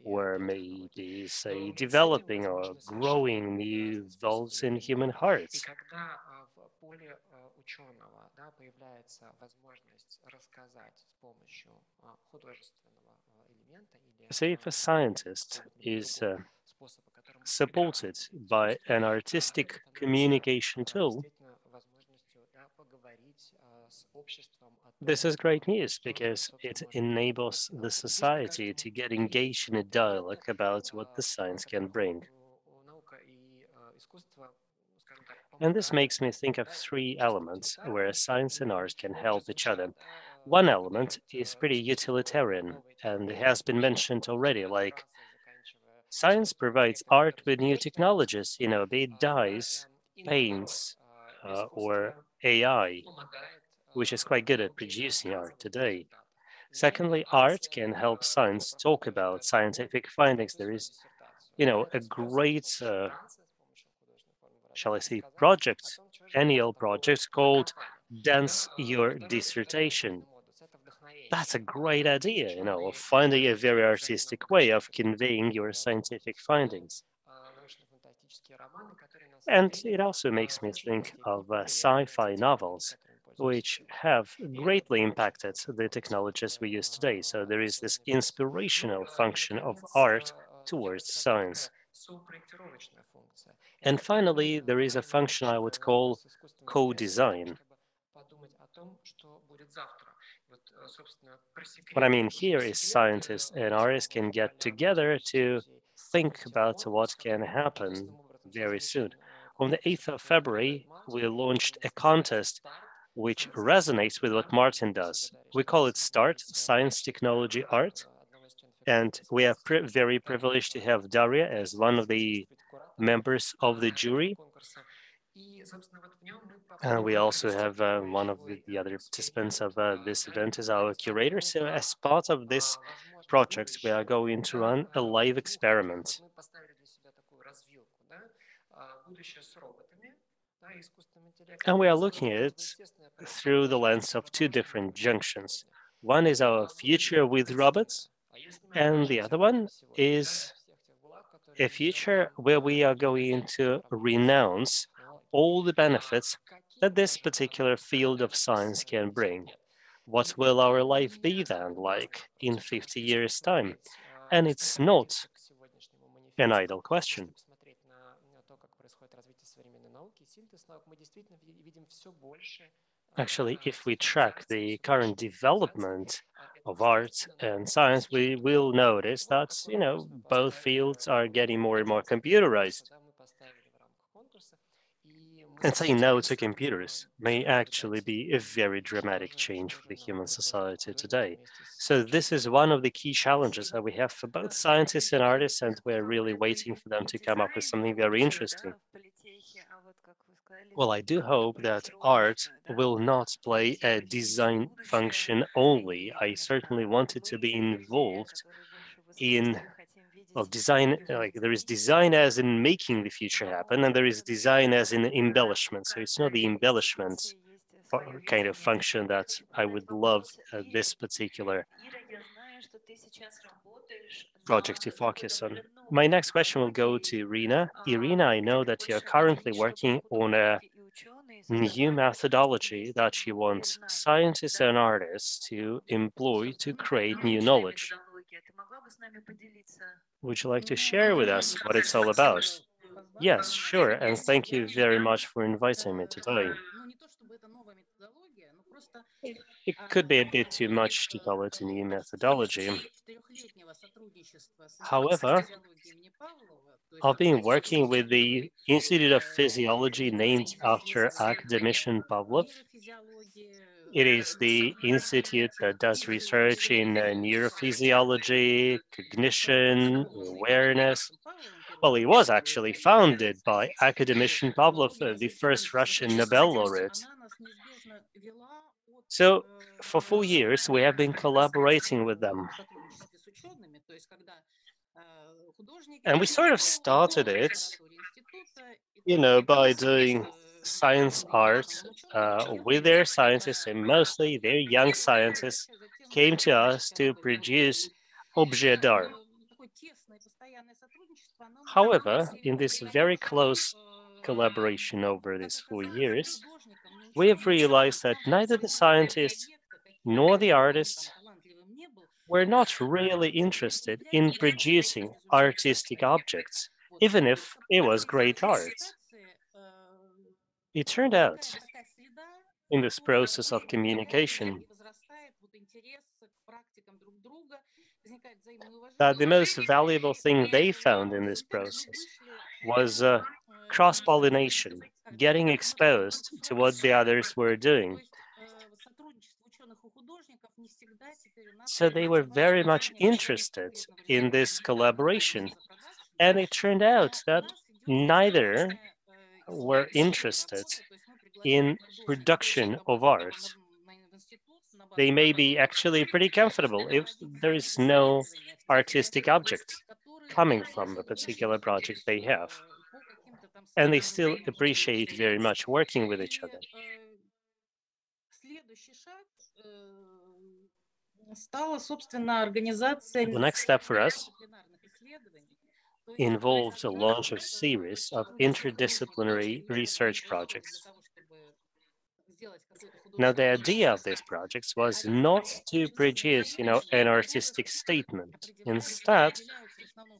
or maybe, say, developing or growing new valves in human hearts. See, if a scientist is uh, supported by an artistic communication tool, this is great news because it enables the society to get engaged in a dialogue about what the science can bring. And this makes me think of three elements where science and art can help each other. One element is pretty utilitarian and has been mentioned already, like science provides art with new technologies, you know, be it dyes, paints, uh, or AI, which is quite good at producing art today. Secondly, art can help science talk about scientific findings. There is, you know, a great uh, shall I say, project, annual project called Dance Your Dissertation. That's a great idea, you know, finding a very artistic way of conveying your scientific findings. And it also makes me think of uh, sci-fi novels, which have greatly impacted the technologies we use today. So there is this inspirational function of art towards science. And finally, there is a function I would call co-design. What I mean here is scientists and artists can get together to think about what can happen very soon. On the 8th of February, we launched a contest which resonates with what Martin does. We call it START, Science, Technology, Art. And we are very privileged to have Daria as one of the members of the jury. And we also have uh, one of the other participants of uh, this event as our curator. So as part of this project, we are going to run a live experiment. And we are looking at it through the lens of two different junctions. One is our future with robots, and the other one is a future where we are going to renounce all the benefits that this particular field of science can bring. What will our life be then like in 50 years' time? And it's not an idle question. Actually, if we track the current development of art and science, we will notice that, you know, both fields are getting more and more computerized. And saying no to computers may actually be a very dramatic change for the human society today. So this is one of the key challenges that we have for both scientists and artists, and we're really waiting for them to come up with something very interesting. Well, I do hope that art will not play a design function only. I certainly wanted to be involved in well, design, like there is design as in making the future happen, and there is design as in embellishment. So it's not the embellishment kind of function that I would love uh, this particular project to focus on. My next question will go to Irina. Irina, I know that you're currently working on a new methodology that you want scientists and artists to employ to create new knowledge. Would you like to share with us what it's all about? Yes, sure, and thank you very much for inviting me today. It could be a bit too much to call it a new methodology. However, I've been working with the Institute of Physiology named after academician Pavlov. It is the institute that does research in uh, neurophysiology, cognition, awareness. Well, it was actually founded by academician Pavlov, uh, the first Russian Nobel laureate. So for four years, we have been collaborating with them. And we sort of started it, you know, by doing science art uh, with their scientists, and mostly their young scientists came to us to produce objet d'art. However, in this very close collaboration over these four years, we have realized that neither the scientists nor the artists were not really interested in producing artistic objects, even if it was great art. It turned out, in this process of communication, that the most valuable thing they found in this process was uh, cross-pollination, getting exposed to what the others were doing. So they were very much interested in this collaboration. And it turned out that neither were interested in production of art. They may be actually pretty comfortable if there is no artistic object coming from a particular project they have. And they still appreciate very much working with each other. The next step for us involves the launch of a series of interdisciplinary research projects. Now, the idea of these projects was not to produce, you know, an artistic statement. Instead,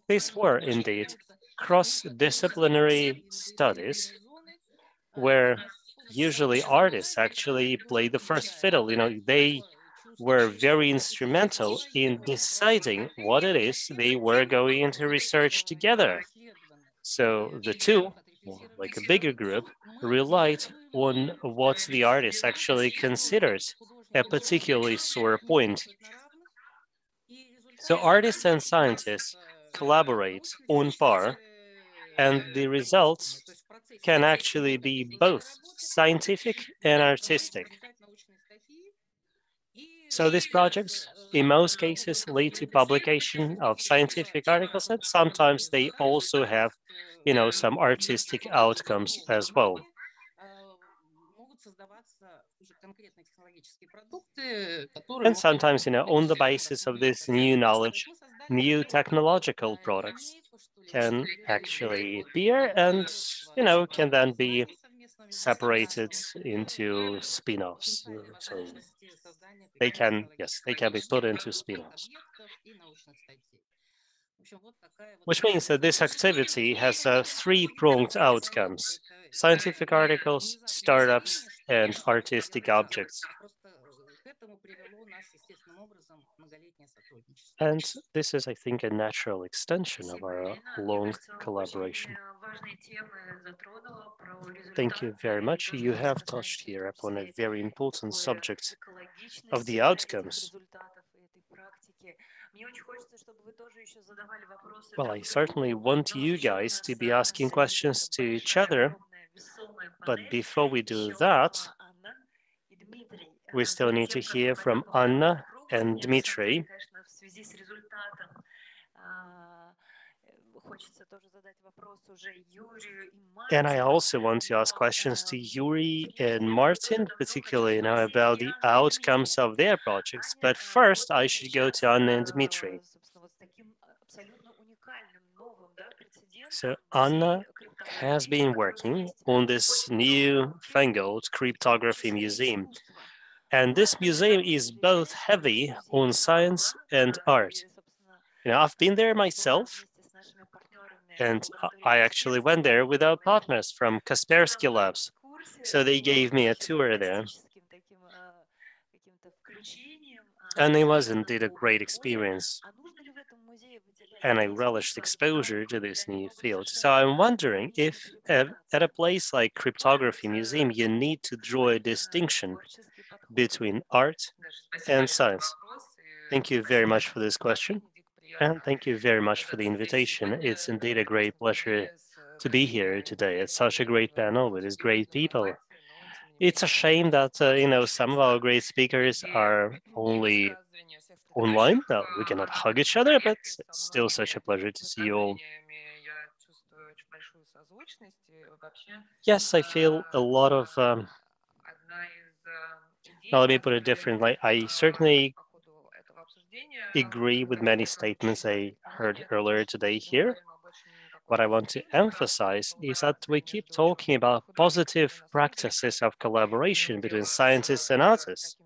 these were indeed cross-disciplinary studies where usually artists actually play the first fiddle. You know, they were very instrumental in deciding what it is they were going to research together. So the two like a bigger group, relied on what the artist actually considers a particularly sore point. So artists and scientists collaborate on par, and the results can actually be both scientific and artistic. So these projects, in most cases, lead to publication of scientific articles, and sometimes they also have, you know, some artistic outcomes as well. And sometimes, you know, on the basis of this new knowledge, new technological products can actually appear and, you know, can then be separated into spin-offs. So they can, yes, they can be put into spin-offs. Which means that this activity has uh, three-pronged outcomes, scientific articles, startups, and artistic objects. And this is, I think, a natural extension of our long collaboration. Thank you very much. You have touched here upon a very important subject of the outcomes. Well, I certainly want you guys to be asking questions to each other, but before we do that, we still need to hear from Anna and Dmitry. And I also want to ask questions to Yuri and Martin, particularly know, about the outcomes of their projects. But first, I should go to Anna and Dmitry. So Anna has been working on this new fangled cryptography museum. And this museum is both heavy on science and art. You know, I've been there myself, and I actually went there with our partners from Kaspersky Labs. So they gave me a tour there. And it was indeed a great experience. And I relished exposure to this new field. So I'm wondering if at, at a place like Cryptography Museum, you need to draw a distinction between art and science. Thank you very much for this question. And thank you very much for the invitation. It's indeed a great pleasure to be here today. It's such a great panel with these great people. It's a shame that, uh, you know, some of our great speakers are only online, that we cannot hug each other, but it's still such a pleasure to see you all. Yes, I feel a lot of, um, now let me put it differently. I certainly agree with many statements I heard earlier today here. What I want to emphasize is that we keep talking about positive practices of collaboration between scientists and artists.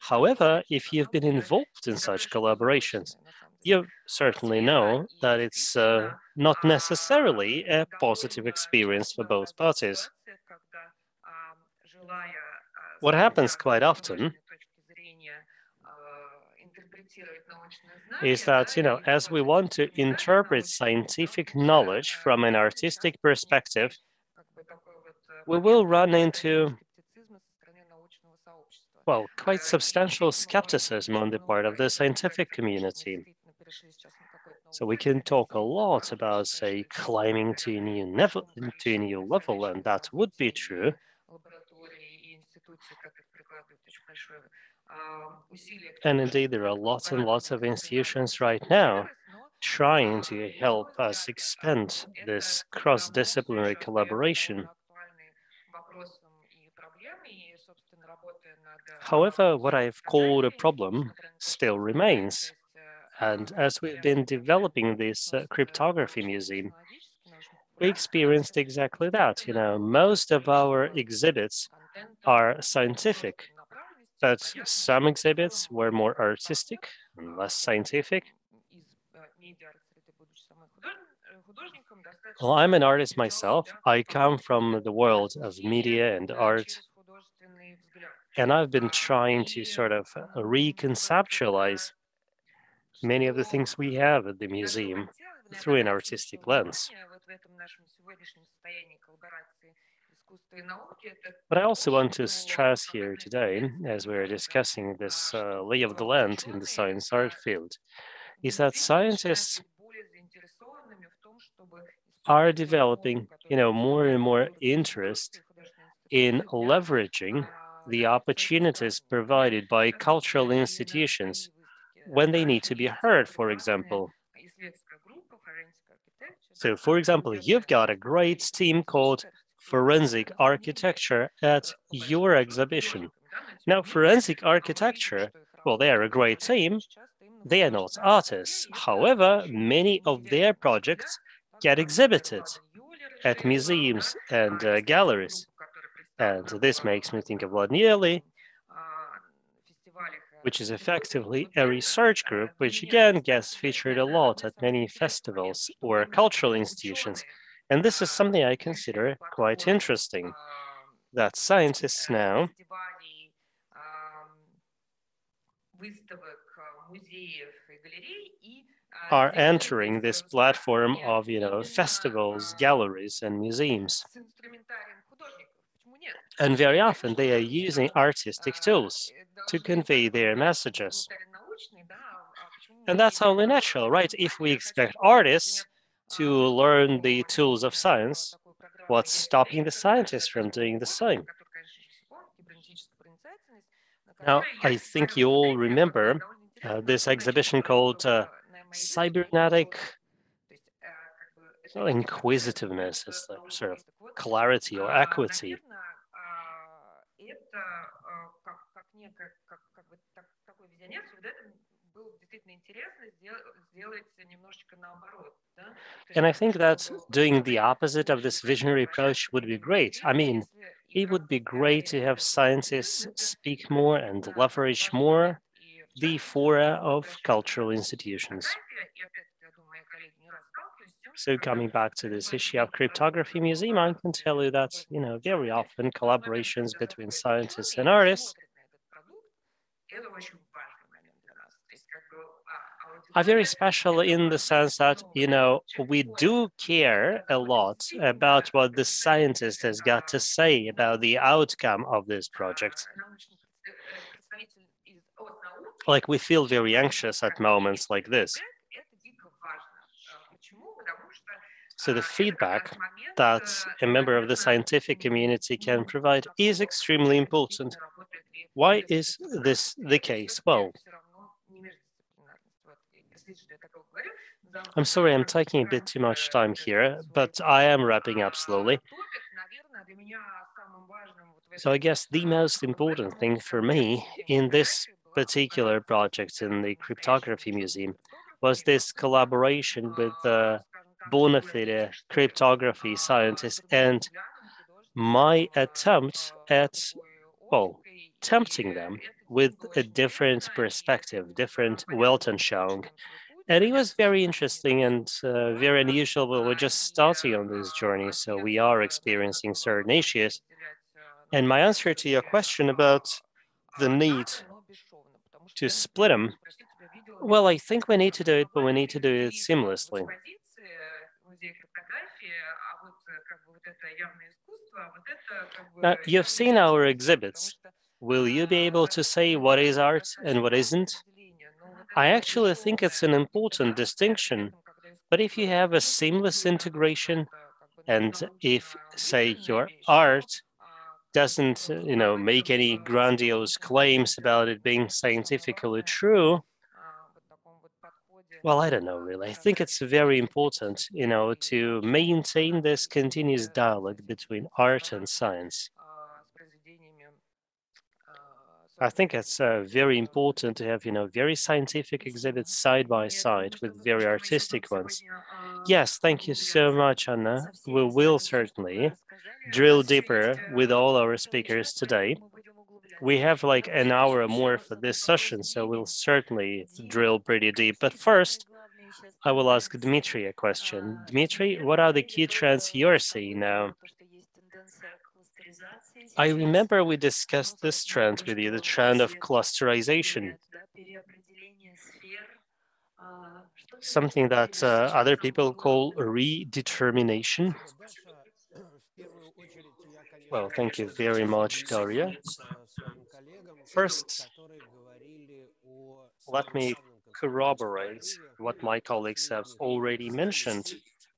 However, if you've been involved in such collaborations, you certainly know that it's uh, not necessarily a positive experience for both parties. What happens quite often is that, you know, as we want to interpret scientific knowledge from an artistic perspective, we will run into, well, quite substantial skepticism on the part of the scientific community. So we can talk a lot about, say, climbing to a new level, to a new level, and that would be true. And indeed, there are lots and lots of institutions right now trying to help us expand this cross-disciplinary collaboration. However, what I've called a problem still remains. And as we've been developing this uh, cryptography museum, we experienced exactly that. You know, most of our exhibits are scientific, but some exhibits were more artistic and less scientific. Well, I'm an artist myself. I come from the world of media and art. And I've been trying to sort of reconceptualize many of the things we have at the museum through an artistic lens. But I also want to stress here today, as we're discussing this uh, lay of the land in the science art field, is that scientists are developing, you know, more and more interest in leveraging the opportunities provided by cultural institutions when they need to be heard, for example. So, for example, you've got a great team called Forensic Architecture at your exhibition. Now, forensic architecture, well, they are a great team. They are not artists. However, many of their projects get exhibited at museums and uh, galleries. And this makes me think of Vladnieli, which is effectively a research group, which again gets featured a lot at many festivals or cultural institutions. And this is something I consider quite interesting, that scientists now are entering this platform of, you know, festivals, galleries, and museums. And very often they are using artistic tools to convey their messages. And that's only natural, right? If we expect artists to learn the tools of science, what's stopping the scientists from doing the same? Now, I think you all remember uh, this exhibition called uh, Cybernetic Inquisitiveness, is the sort of clarity or equity. And I think that doing the opposite of this visionary approach would be great. I mean, it would be great to have scientists speak more and leverage more the fora of cultural institutions. So coming back to this issue of cryptography museum, I can tell you that, you know, very often collaborations between scientists and artists are very special in the sense that, you know, we do care a lot about what the scientist has got to say about the outcome of this project. Like we feel very anxious at moments like this. So the feedback that a member of the scientific community can provide is extremely important. Why is this the case? Well, I'm sorry, I'm taking a bit too much time here, but I am wrapping up slowly. So I guess the most important thing for me in this particular project in the Cryptography Museum was this collaboration with the bona fide cryptography scientists and my attempt at, well, tempting them with a different perspective, different Weltanschauung. And it was very interesting and uh, very unusual. Well, we're just starting on this journey, so we are experiencing certain issues. And my answer to your question about the need to split them, well, I think we need to do it, but we need to do it seamlessly. Now, you've seen our exhibits. Will you be able to say what is art and what isn't? I actually think it's an important distinction. But if you have a seamless integration, and if, say, your art doesn't, you know, make any grandiose claims about it being scientifically true, well, I don't know, really. I think it's very important, you know, to maintain this continuous dialogue between art and science. I think it's uh, very important to have, you know, very scientific exhibits side by side with very artistic ones. Yes, thank you so much, Anna. We will certainly drill deeper with all our speakers today. We have like an hour or more for this session, so we'll certainly drill pretty deep. But first, I will ask Dmitry a question. Dmitry, what are the key trends you're seeing now? I remember we discussed this trend with you, the trend of clusterization. something that uh, other people call redetermination. Well, thank you very much, Daria. First, let me corroborate what my colleagues have already mentioned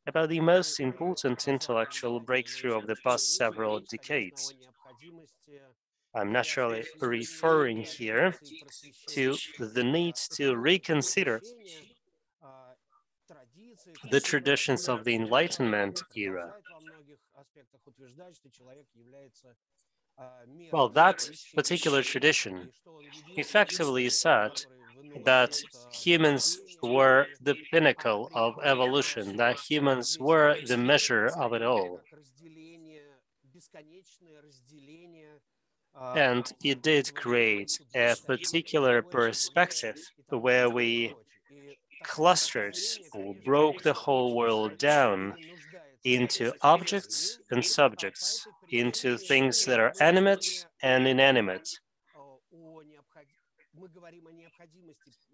about the most important intellectual breakthrough of the past several decades. I'm naturally referring here to the need to reconsider the traditions of the Enlightenment era. Well, that particular tradition effectively said that humans were the pinnacle of evolution, that humans were the measure of it all. And it did create a particular perspective where we clustered or broke the whole world down into objects and subjects, into things that are animate and inanimate.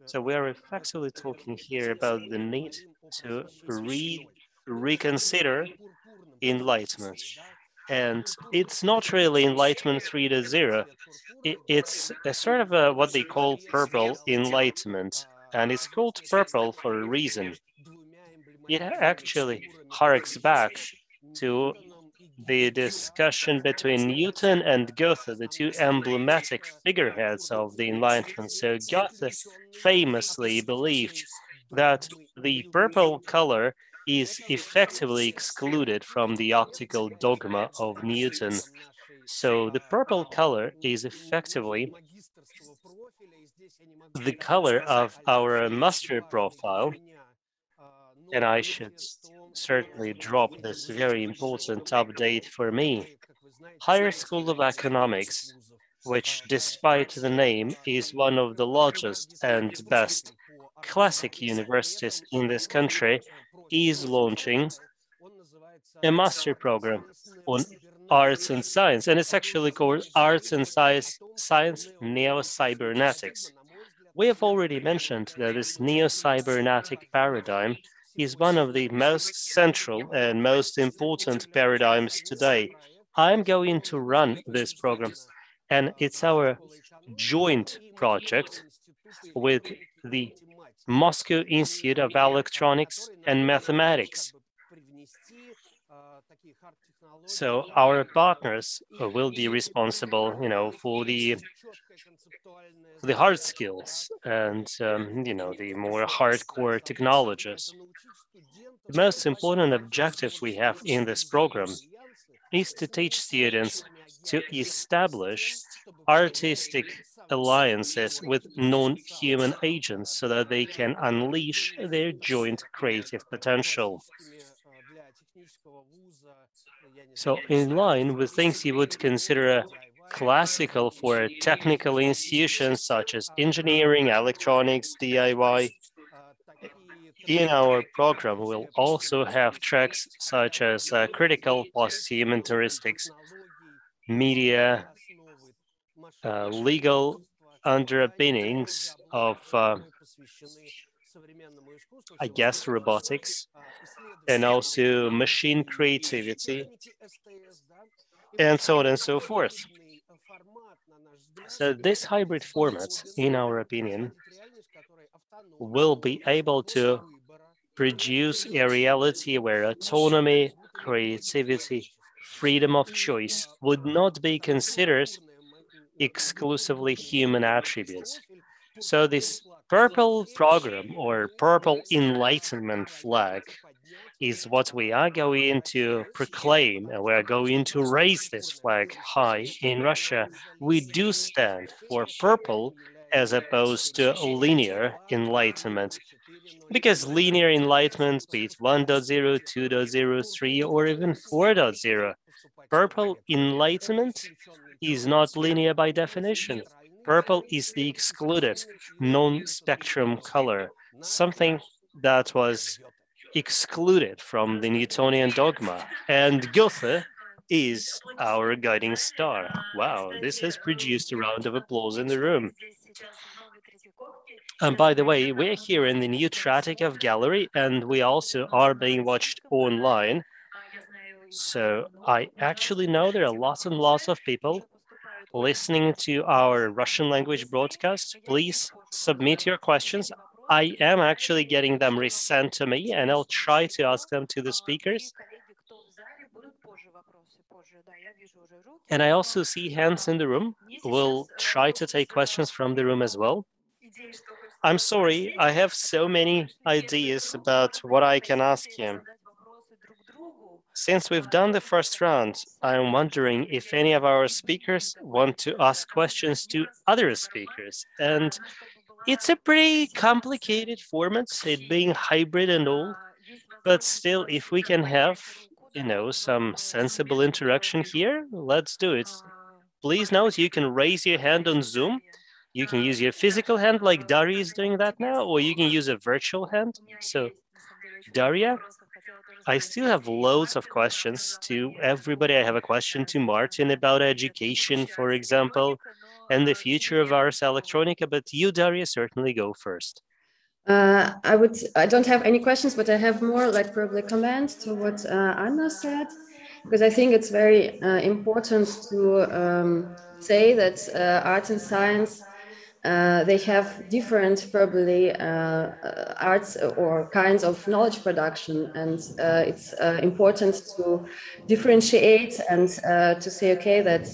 So we are effectively talking here about the need to re reconsider enlightenment. And it's not really enlightenment 3.0. It, it's a sort of a, what they call purple enlightenment. And it's called purple for a reason. It actually harks back to the discussion between Newton and Goethe, the two emblematic figureheads of the Enlightenment. So Goethe famously believed that the purple color is effectively excluded from the optical dogma of Newton. So the purple color is effectively the color of our master profile. And I should certainly drop this very important update for me. Higher School of Economics, which despite the name is one of the largest and best classic universities in this country, is launching a master program on arts and science, and it's actually called Arts and Science, science Neo-Cybernetics. We have already mentioned that this neo-cybernetic paradigm is one of the most central and most important paradigms today. I'm going to run this program, and it's our joint project with the Moscow Institute of Electronics and Mathematics. So our partners will be responsible, you know, for the for the hard skills and um, you know the more hardcore technologies. The most important objective we have in this program is to teach students to establish artistic alliances with non-human agents so that they can unleash their joint creative potential. So in line with things you would consider classical for technical institutions such as engineering, electronics, DIY, in our program, we'll also have tracks such as uh, critical plus human heuristics, media, uh, legal underpinnings of, uh, I guess, robotics, and also machine creativity, and so on and so forth. So this hybrid format, in our opinion, will be able to produce a reality where autonomy, creativity, freedom of choice would not be considered exclusively human attributes. So this purple program or purple enlightenment flag is what we are going to proclaim and we're going to raise this flag high in Russia. We do stand for purple as opposed to linear enlightenment because linear enlightenment, be it 1.0, 2.0, 3, or even 4.0, purple enlightenment is not linear by definition. Purple is the excluded non-spectrum color, something that was excluded from the Newtonian dogma. And Goethe is our guiding star. Wow, this has produced a round of applause in the room. And by the way, we're here in the new Tretyakov gallery and we also are being watched online. So I actually know there are lots and lots of people listening to our Russian language broadcast. Please submit your questions. I am actually getting them resent to me and I'll try to ask them to the speakers. And I also see hands in the room. We'll try to take questions from the room as well. I'm sorry, I have so many ideas about what I can ask him. Since we've done the first round, I'm wondering if any of our speakers want to ask questions to other speakers. And it's a pretty complicated format, it being hybrid and all, but still, if we can have, you know, some sensible interaction here, let's do it. Please note, you can raise your hand on Zoom. You can use your physical hand like Daria is doing that now, or you can use a virtual hand. So Daria, I still have loads of questions to everybody. I have a question to Martin about education, for example, and the future of Ars Electronica, but you, Daria, certainly go first. Uh, I would. I don't have any questions, but I have more like probably comment to what uh, Anna said, because I think it's very uh, important to um, say that uh, art and science uh, they have different probably uh, arts or kinds of knowledge production and it's important to differentiate and to say okay that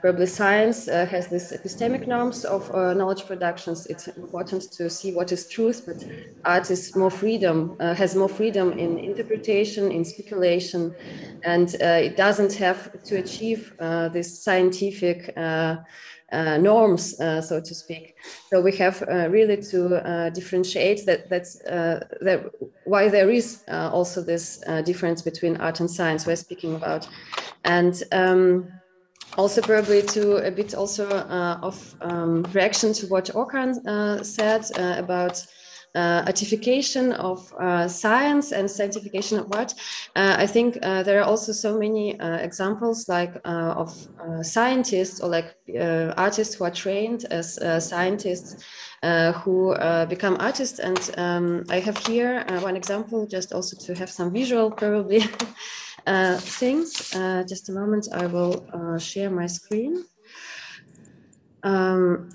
probably science has this epistemic norms of knowledge productions it's important to see what is truth but art is more freedom has more freedom in interpretation in speculation and it doesn't have to achieve this scientific uh, norms, uh, so to speak. So we have uh, really to uh, differentiate that. That's uh, that why there is uh, also this difference between art and science we're speaking about, and. Um, also, probably to a bit also of um, reaction to what Orkan said about uh, artification of uh, science and scientification of art. Uh, I think uh, there are also so many uh, examples like uh, of scientists or like artists who are trained as scientists who become artists. And um, I have here one example, just also to have some visual probably things. just a moment, I will share my screen. Um,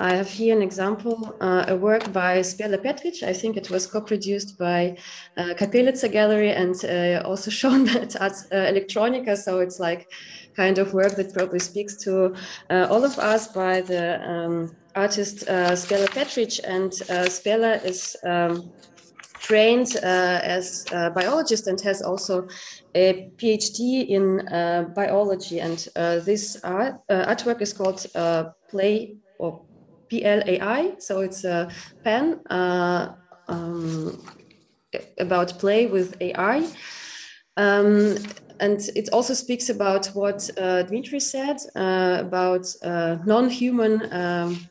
I have here an example, uh, a work by Spela Petric. I think it was co-produced by uh, Kapelica Gallery and uh, also shown at uh, Electronica. So it's like kind of work that probably speaks to uh, all of us by the um, artist uh, Spela Petric. And uh, is um, trained as a biologist and has also a PhD in biology. And this art, artwork is called Play or PLAI. So it's a pen uh, um, about play with AI. Um, and it also speaks about what uh, Dmitry said uh, about uh, non-human um,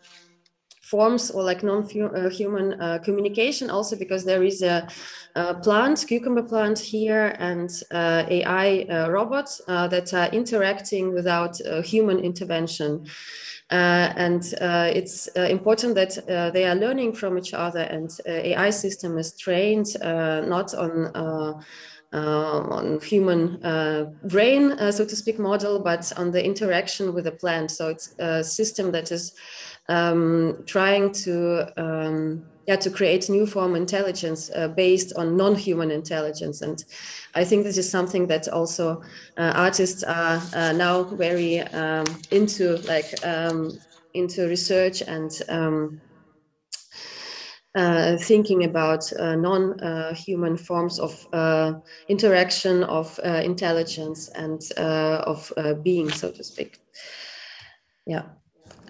forms or like non-human uh, communication also because there is a, a, plant, cucumber plant here and uh, AI robots that are interacting without human intervention. Uh, and uh, it's uh, important that they are learning from each other and AI system is trained not on uh, on human uh, brain, uh, so to speak, model, but on the interaction with the plant. So it's a system that is um, trying to um, yeah, to create new form intelligence uh, based on non-human intelligence. And I think this is something that also uh, artists are uh, now very um, into, like um, into research and um, uh, thinking about uh, non-human forms of uh, interaction, of intelligence, and of being, so to speak. Yeah.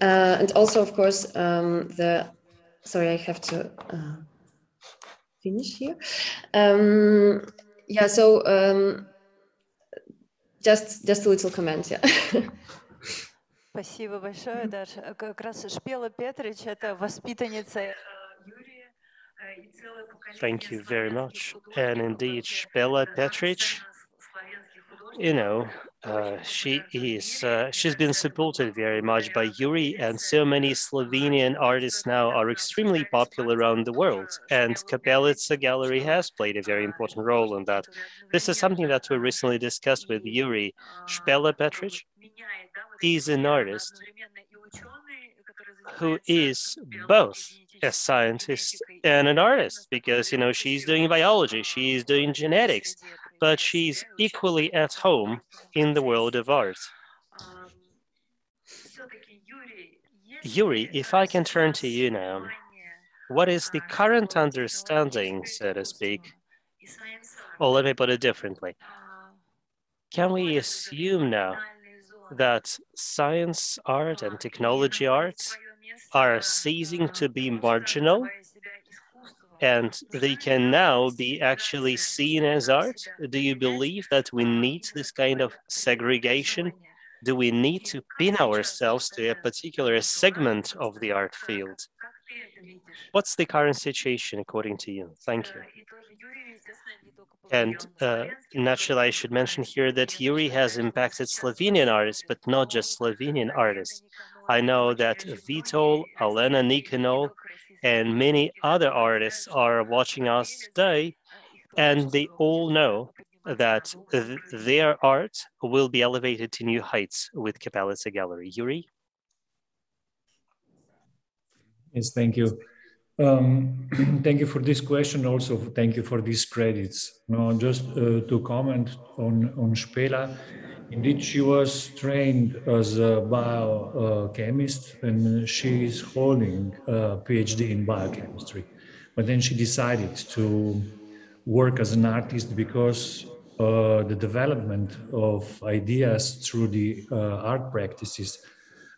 and also, of course, um, the sorry, I have to uh, finish here. Um, yeah, so um, just just a little comment, yeah. Спасибо большое, Даша. Как раз Шпела Петрич – это воспитанница Юрия Thank you very much. And indeed, Spela Petric, you know, uh, she is uh, she's been supported very much by Yuri and so many Slovenian artists now are extremely popular around the world and Kapelica Gallery has played a very important role in that. This is something that we recently discussed with Yuri. Spela Petric is an artist who is both a scientist and an artist because you know she's doing biology, she's doing genetics, but she's equally at home in the world of art. Yuri, if I can turn to you now, what is the current understanding, so to speak? Or let me put it differently. Can we assume now that science art and technology arts are ceasing to be marginal and they can now be actually seen as art? Do you believe that we need this kind of segregation? Do we need to pin ourselves to a particular segment of the art field? What's the current situation according to you? Thank you. And uh, naturally, I should mention here that Yuri has impacted Slovenian artists, but not just Slovenian artists. I know that Vitol, Alena Nikonov, and many other artists are watching us today, and they all know that th their art will be elevated to new heights with Kapelica Gallery. Yuri? Yes, thank you. Um, thank you for this question. Also, thank you for these credits. No, just uh, to comment on on Spela. Indeed, she was trained as a biochemist, and she is holding a PhD in biochemistry. But then she decided to work as an artist because uh, the development of ideas through the uh, art practices,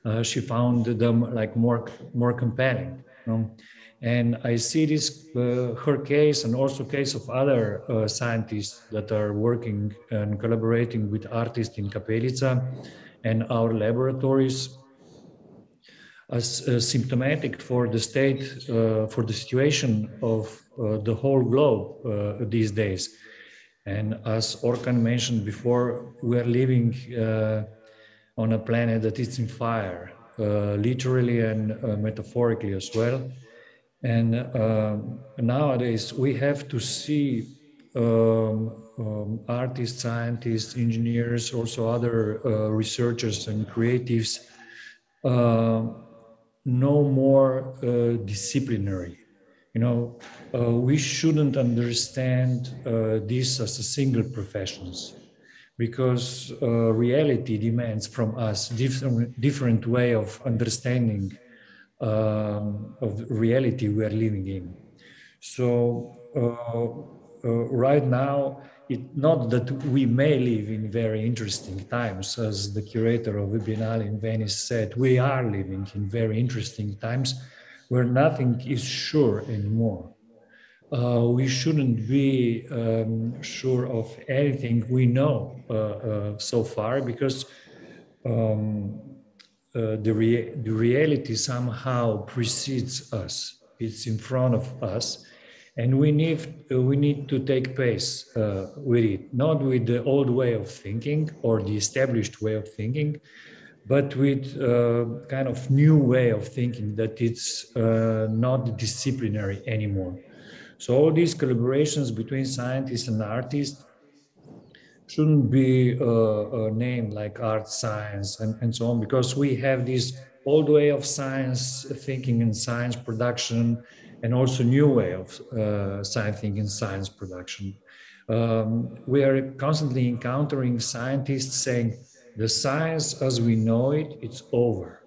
uh, she found them like more more compelling. You know? And I see this, uh, her case and also case of other uh, scientists that are working and collaborating with artists in Kapelica and our laboratories as uh, symptomatic for the state, uh, for the situation of uh, the whole globe uh, these days. And as Orkan mentioned before, we are living on a planet that is in fire, literally and metaphorically as well. And um, nowadays we have to see um, um, artists, scientists, engineers, also other uh, researchers and creatives uh, no more uh, disciplinary. You know, uh, we shouldn't understand uh, this as a single professions because uh, reality demands from us different, different way of understanding um, of reality we are living in. So uh, uh, right now, it not that we may live in very interesting times, as the curator of the Biennale in Venice said, we are living in very interesting times where nothing is sure anymore. Uh, we shouldn't be um, sure of anything we know uh, uh, so far because um, uh, the, rea- the reality somehow precedes us. It's in front of us, and we need uh, we need to take pace uh, with it, not with the old way of thinking or the established way of thinking, but with uh, kind of new way of thinking that it's not disciplinary anymore. So all these collaborations between scientists and artists shouldn't be uh, named like art science and, and so on because we have this old way of science thinking and science production and also new way of uh, science thinking and science production. Um, we are constantly encountering scientists saying the science as we know it it's over.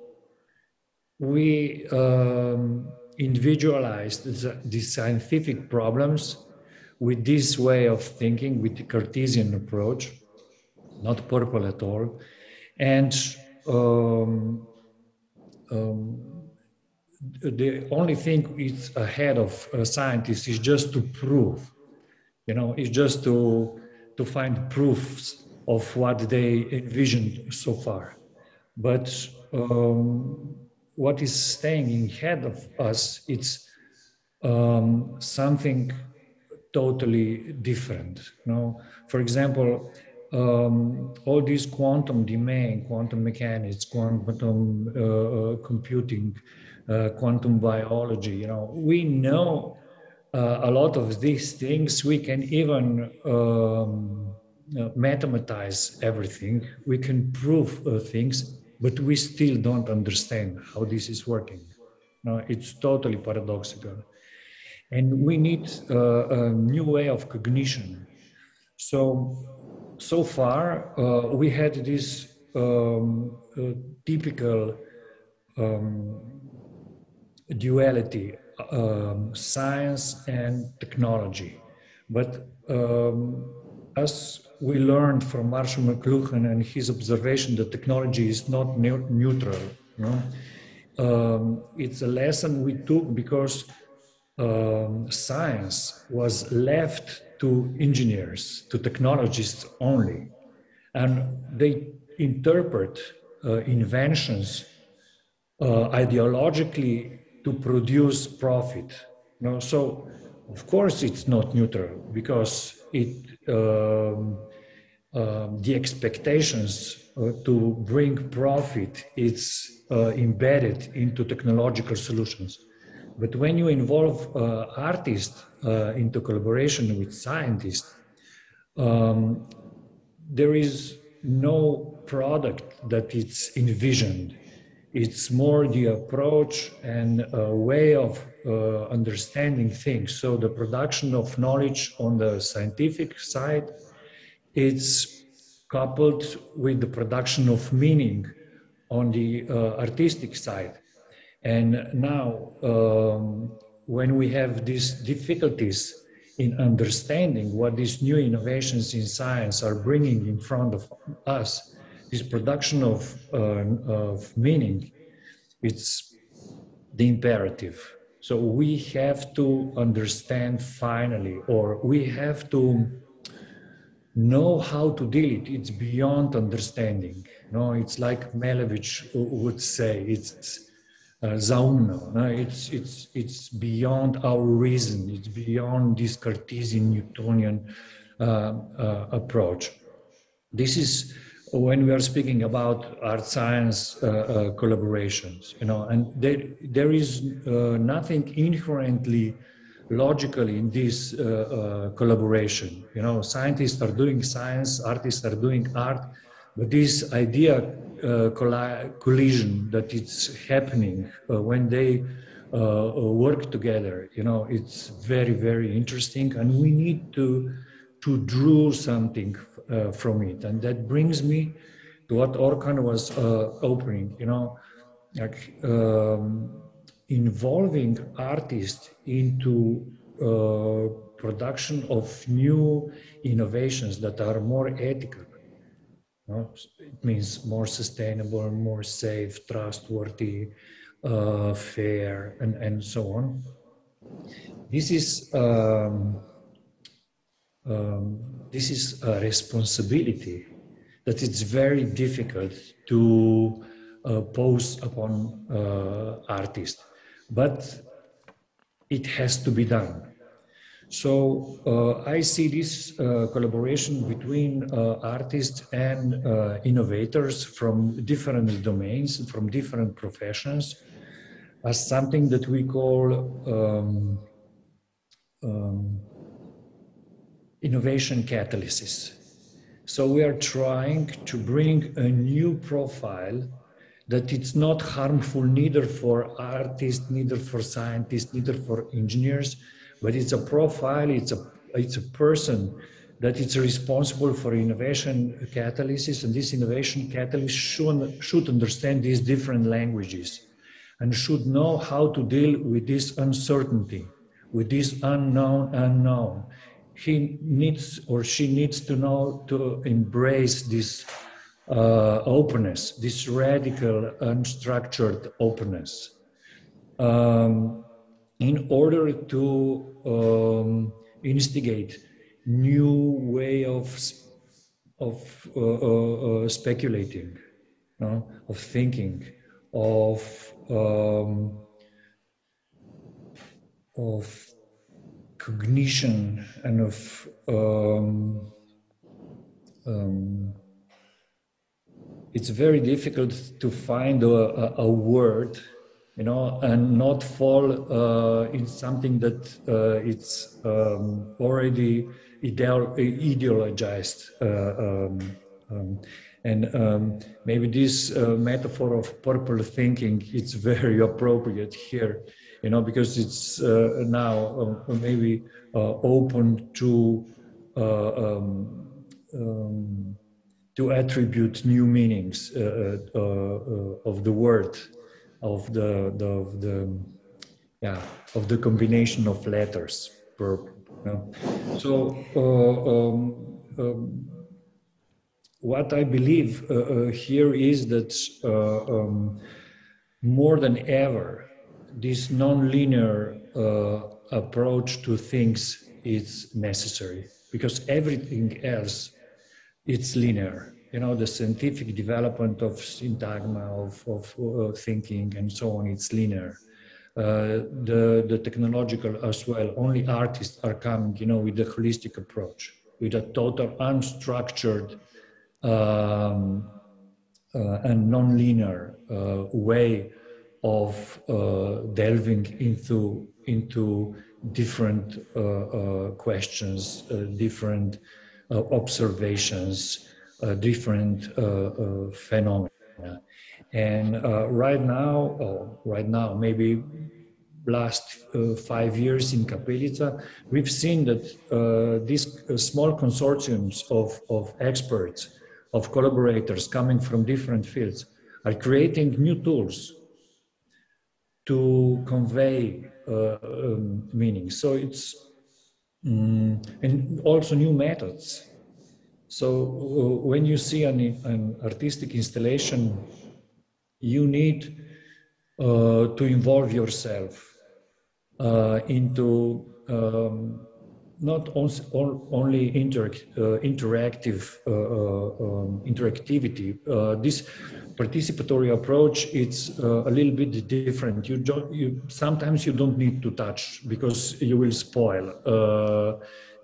We um, individualized the, the scientific problems with this way of thinking, with the Cartesian approach, not purple at all, and um, um, the only thing it's ahead of scientists is just to prove, you know, it's just to to find proofs of what they envisioned so far. But um, what is staying ahead of us, it's um, something totally different. You know, for example, um, all these quantum domain, quantum mechanics, quantum uh, uh, computing, uh, quantum biology, you know, we know uh, a lot of these things. We can even um, mathematize everything. We can prove uh, things, but we still don't understand how this is working. No, it's totally paradoxical. And we need a new way of cognition. So so far, uh, we had this um, uh, typical um, duality, um, science and technology. But um, as we learned from Marshall McLuhan and his observation that technology is not ne- neutral, you know? Um, it's a lesson we took because um, science was left to engineers, to technologists only. And they interpret uh, inventions uh, ideologically to produce profit. You know? So, of course, it's not neutral because it um, uh, the expectations uh, to bring profit is uh, embedded into technological solutions. But when you involve uh, artists uh, into collaboration with scientists, um, there is no product that it's envisioned. It's more the approach and a way of uh, understanding things. So the production of knowledge on the scientific side, it's coupled with the production of meaning on the uh, artistic side. And now, um, when we have these difficulties in understanding what these new innovations in science are bringing in front of us, this production of, uh, of meaning, it's the imperative. So we have to understand finally, or we have to know how to deal it. It's beyond understanding. no, it's like Malevich would say. It's uh. No? It's, it's, it's beyond our reason, it's beyond this Cartesian Newtonian uh, uh, approach. This is when we are speaking about art science uh, uh, collaborations, you know, and there, there is uh, nothing inherently logical in this collaboration. You know, scientists are doing science, artists are doing art, but this idea uh, collision that it's happening uh, when they uh, work together. You know, it's very, very interesting, and we need to to draw something from it. And that brings me to what Orkan was opening. You know, like um, involving artists into uh, production of new innovations that are more ethical it means more sustainable, more safe, trustworthy, uh, fair, and, and so on. This is um, um, this is a responsibility that it's very difficult to uh, pose upon uh, artists, but it has to be done. So uh, I see this uh, collaboration between uh, artists and uh, innovators from different domains, from different professions, as something that we call um, um, innovation catalysis. So we are trying to bring a new profile that it's not harmful neither for artists, neither for scientists, neither for engineers, but it's a profile, it's a, it's a person that is responsible for innovation catalysis, and this innovation catalyst should, should understand these different languages and should know how to deal with this uncertainty, with this unknown unknown. He needs or she needs to know to embrace this uh, openness, this radical, unstructured openness. Um, in order to um, instigate new way of of uh, uh, uh, speculating, of thinking, of um, of cognition and of um, um, it's very difficult to find a, a, a, word, you know, and not fall uh, in something that uh, it's um, already ideal, ideologized. Uh, um, um and um, maybe this uh, metaphor of purple thinking it's very appropriate here, you know, because it's uh, now maybe open to um, um, to attribute new meanings uh, uh, uh, of the word, of the, the, of the, yeah, of the combination of letters. Per, know? So um, um, what I believe uh, uh, here is that uh, um, more than ever, this non-linear approach to things is necessary because everything else it's linear. You know, the scientific development of syntagma, of, of uh, thinking, and so on, it's linear. Uh, the, the technological as well. Only artists are coming, you know, with the holistic approach, with a total unstructured um, uh, and non-linear uh, way of uh, delving into into different uh, questions, different observations, different uh, phenomena. And right now, right now, maybe last uh, five years in Kapelica, we've seen that uh, these uh, small consortiums of, of experts, of collaborators coming from different fields, are creating new tools to convey um, meaning. So it's Mm, and also new methods. So uh, when you see an, an, artistic installation, you need uh, to involve yourself uh, into um, not only inter uh, interactive uh, uh, um, interactivity. this participatory approach it's a little bit different. You, you, sometimes you don't need to touch because you will spoil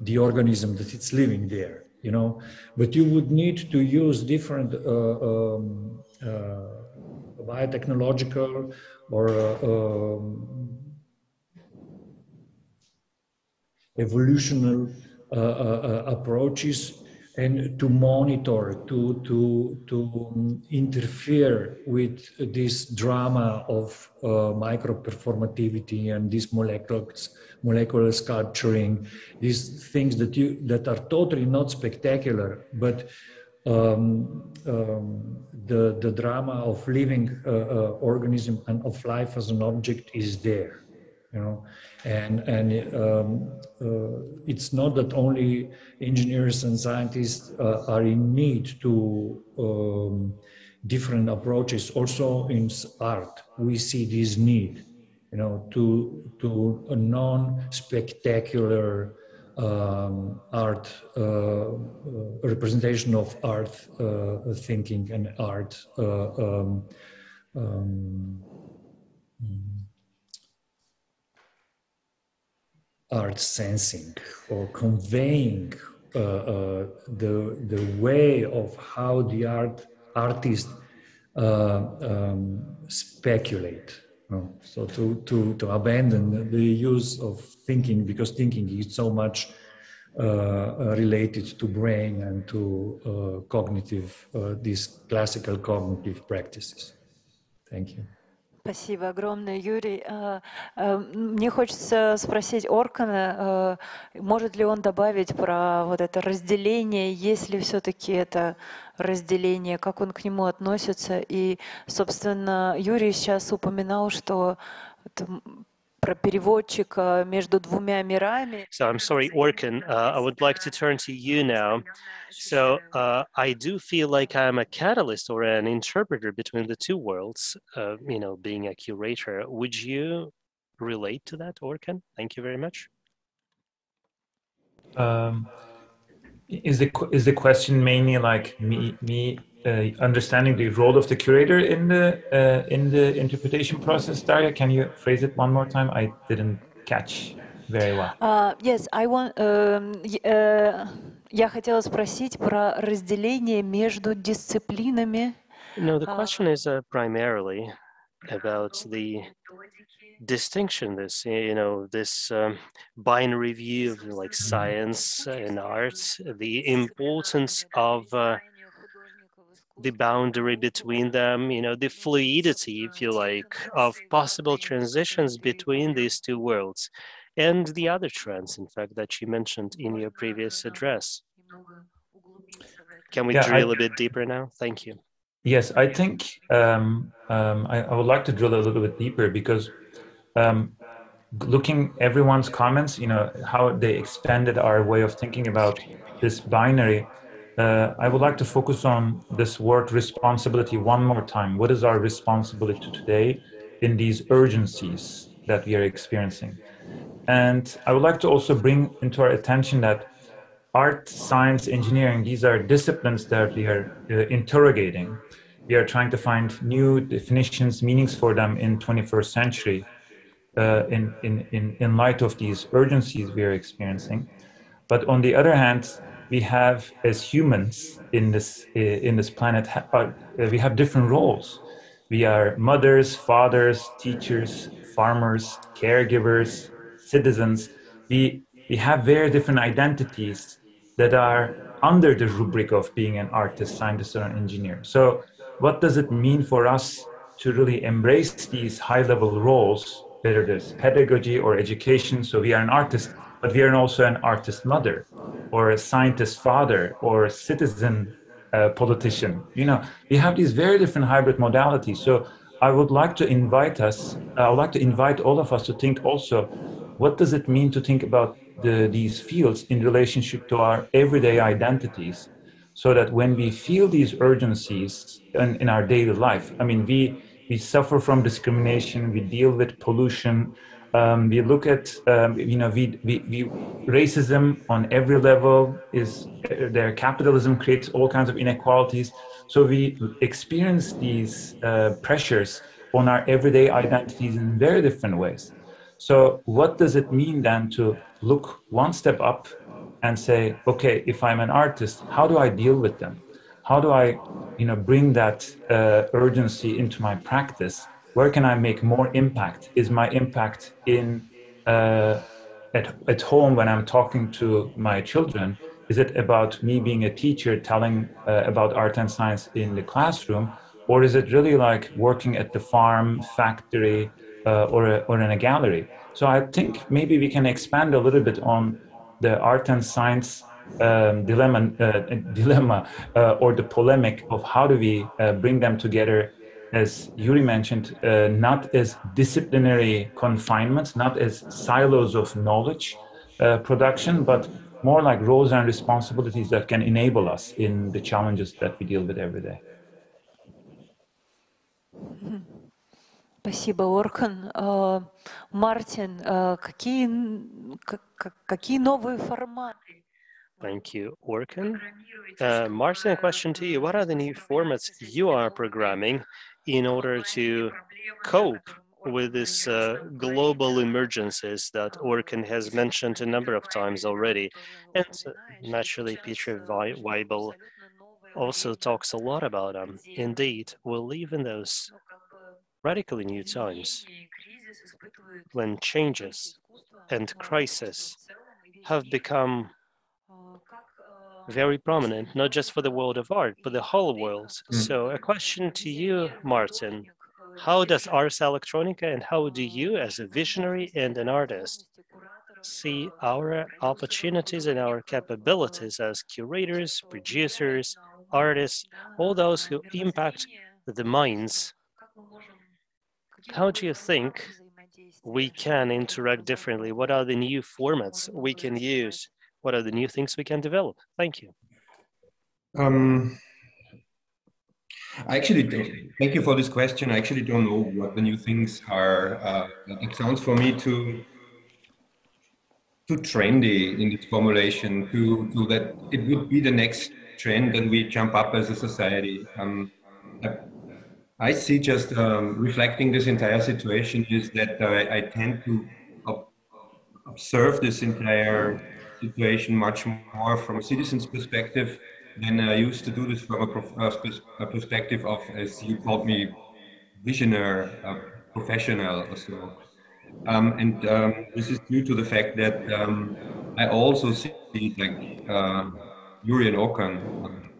the organism that it's living there. You know, but you would need to use different um, biotechnological or um, evolutional uh, uh, uh, approaches and to monitor, to, to, to interfere with this drama of uh, microperformativity and this molecular, molecular sculpturing, these things that, you, that are totally not spectacular, but um, um, the, the drama of living uh, uh, organism and of life as an object is there you know? And and um, uh, it's not that only engineers and scientists uh, are in need to um, different approaches. Also in art we see this need you know to to a non-spectacular um, art uh, representation of art uh, thinking and art uh, um, art sensing or conveying uh, uh, the, the way of how the art artist uh, um, speculate. So to, to, to abandon the use of thinking because thinking is so much uh, related to brain and to uh, cognitive, uh, these classical cognitive practices. Thank you. Спасибо огромное, Юрий. Э, э, мне хочется спросить Оркана, э, может ли он добавить про вот это разделение, есть ли все-таки это разделение, как он к нему относится. И, собственно, Юрий сейчас упоминал, что So I'm sorry, Orkan, uh, I would like to turn to you now. So uh, I do feel like I'm a catalyst or an interpreter between the two worlds, uh, you know, being a curator. Would you relate to that, Orkan? Thank you very much. Um, is the is the question mainly like me me uh, understanding the role of the curator in the uh, in the interpretation process, Daria? Can you phrase it one more time? I didn't catch. very well. Uh, yes, I want. Um, uh, я хотела спросить про разделение между дисциплинами. No, the question is uh, primarily about the distinction this you know this um, binary view of like science and arts the importance of uh, the boundary between them you know the fluidity if you like of possible transitions between these two worlds and the other trends in fact that you mentioned in your previous address can we Yeah, drill I- a bit deeper now thank you Yes, I think um, um, I, I would like to drill a little bit deeper because um, looking everyone's comments, you know, how they expanded our way of thinking about this binary. Uh, I would like to focus on this word responsibility one more time. What is our responsibility today in these urgencies that we are experiencing? And I would like to also bring into our attention that art, science, engineering, these are disciplines that we are uh, interrogating. We are trying to find new definitions, meanings for them in 21st century uh, in, in, in, in light of these urgencies we are experiencing. But on the other hand, we have as humans in this, uh, in this planet, uh, we have different roles. We are mothers, fathers, teachers, farmers, caregivers, citizens. We, we have very different identities that are under the rubric of being an artist, scientist, or an engineer. So, what does it mean for us to really embrace these high level roles, whether it's pedagogy or education? So, we are an artist, but we are also an artist mother, or a scientist father, or a citizen uh, politician. You know, we have these very different hybrid modalities. So, I would like to invite us, I would like to invite all of us to think also what does it mean to think about the, these fields in relationship to our everyday identities so that when we feel these urgencies in, in our daily life i mean we we suffer from discrimination we deal with pollution um, we look at um, you know we, we, we racism on every level is their capitalism creates all kinds of inequalities so we experience these uh, pressures on our everyday identities in very different ways so, what does it mean then to look one step up and say, okay, if I'm an artist, how do I deal with them? How do I, you know, bring that uh, urgency into my practice? Where can I make more impact? Is my impact in uh, at at home when I'm talking to my children? Is it about me being a teacher telling uh, about art and science in the classroom, or is it really like working at the farm, factory? uh, or, a, or in a gallery. So I think maybe we can expand a little bit on the art and science um, dilemma, uh, dilemma uh, or the polemic of how do we uh, bring them together, as Jurij mentioned, uh, not as disciplinary confinements, not as silos of knowledge uh, production, but more like roles and responsibilities that can enable us in the challenges that we deal with every day. Спасибо, Оркан. Э, Мартин, э, какие, новые форматы? Thank you, Orkan. Uh, Martin, a question to you. What are the new formats you are programming in order to cope with this uh, global emergencies that Orkan has mentioned a number of times already? And uh, naturally, Peter Weibel also talks a lot about them. Indeed, we'll live in those radically new times when changes and crisis have become very prominent, not just for the world of art, but the whole world. Mm. So, a question to you, Martin. How does Ars Electronica and how do you, as a visionary and an artist, see our opportunities and our capabilities as curators, producers, artists, all those who impact the minds? How do you think we can interact differently? What are the new formats we can use? What are the new things we can develop? Thank you. Um, I actually don't, thank you for this question. I actually don't know what the new things are. Uh, it sounds for me too too trendy in its formulation. To to that it would be the next trend, and we jump up as a society. Um, I, I see just um, reflecting this entire situation is that uh, I tend to observe this entire situation much more from a citizen's perspective than I used to do this from a, prof- a perspective of, as you called me, visionary, uh, professional so. Um, and um, this is due to the fact that um, I also see, like uh, Jurij and Orkan, um,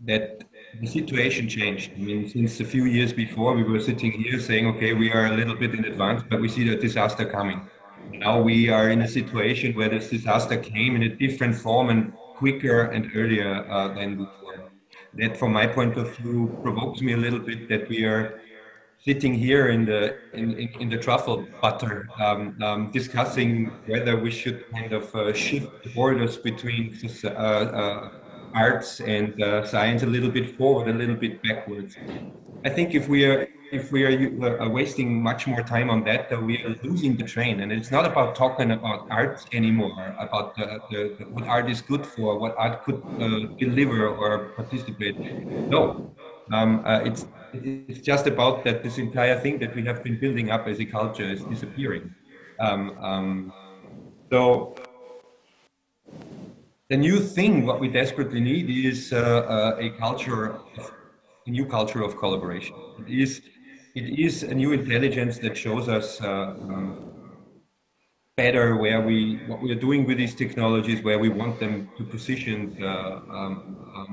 that the situation changed. I mean, since a few years before, we were sitting here saying, okay, we are a little bit in advance, but we see the disaster coming. Now we are in a situation where this disaster came in a different form and quicker and earlier uh, than before. That, from my point of view, provokes me a little bit that we are sitting here in the in, in, in the truffle butter, um, um, discussing whether we should kind of uh, shift the borders between uh, uh, arts and uh, science a little bit forward, a little bit backwards. I think if we are if we are uh, wasting much more time on that, uh, we are losing the train. And it's not about talking about art anymore, about the, the, what art is good for, what art could uh, deliver or participate. No, um, uh, it's it's just about that this entire thing that we have been building up as a culture is disappearing. Um, um, so the new thing, what we desperately need, is uh, uh, a culture, a new culture of collaboration. It is, it is a new intelligence that shows us um, better where we, what we are doing with these technologies, where we want them to position, uh, um, um,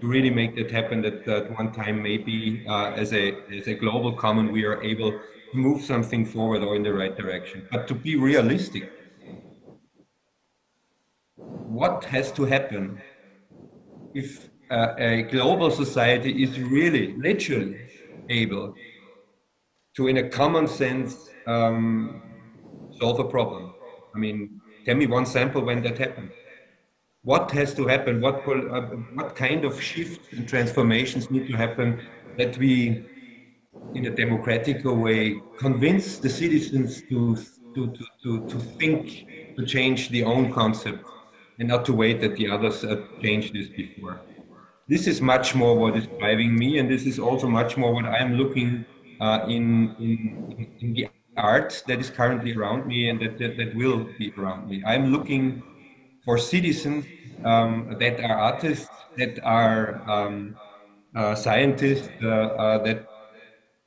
to really make that happen. That at one time, maybe as a as a global common, we are able to move something forward or in the right direction. But to be realistic what has to happen if uh, a global society is really, literally able to, in a common sense, um, solve a problem? I mean, tell me one sample when that happened. What has to happen? What, uh, what kind of shift and transformations need to happen that we, in a democratic way, convince the citizens to, to, to, to, to think, to change their own concept and not to wait that the others uh, change this before. This is much more what is driving me, and this is also much more what I'm looking in, in, in the art that is currently around me and that, that, that will be around me. I'm looking for citizens um, that are artists, that are um, uh, scientists, uh, uh, that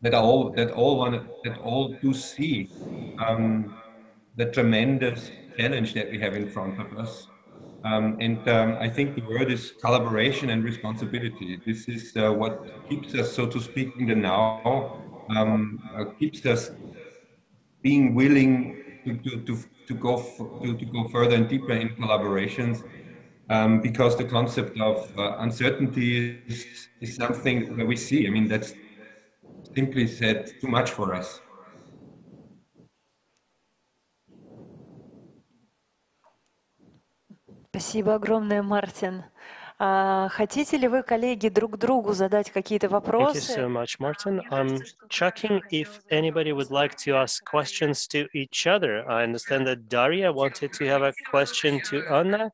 that all that all want that all do see um, the tremendous challenge that we have in front of us um, and um, I think the word is collaboration and responsibility. This is uh, what keeps us, so to speak, in the now, um, uh, keeps us being willing to, to, to, to go to, to go further and deeper in collaborations. Um, because the concept of uh, uncertainty is, is something that we see. I mean, that's simply said too much for us. Спасибо огромное, Мартин. Uh, хотите ли вы, коллеги, друг другу задать какие-то вопросы? Thank you so much, Martin. I'm checking if anybody would like to ask questions to each other. I understand that Daria wanted to have a question to Anna.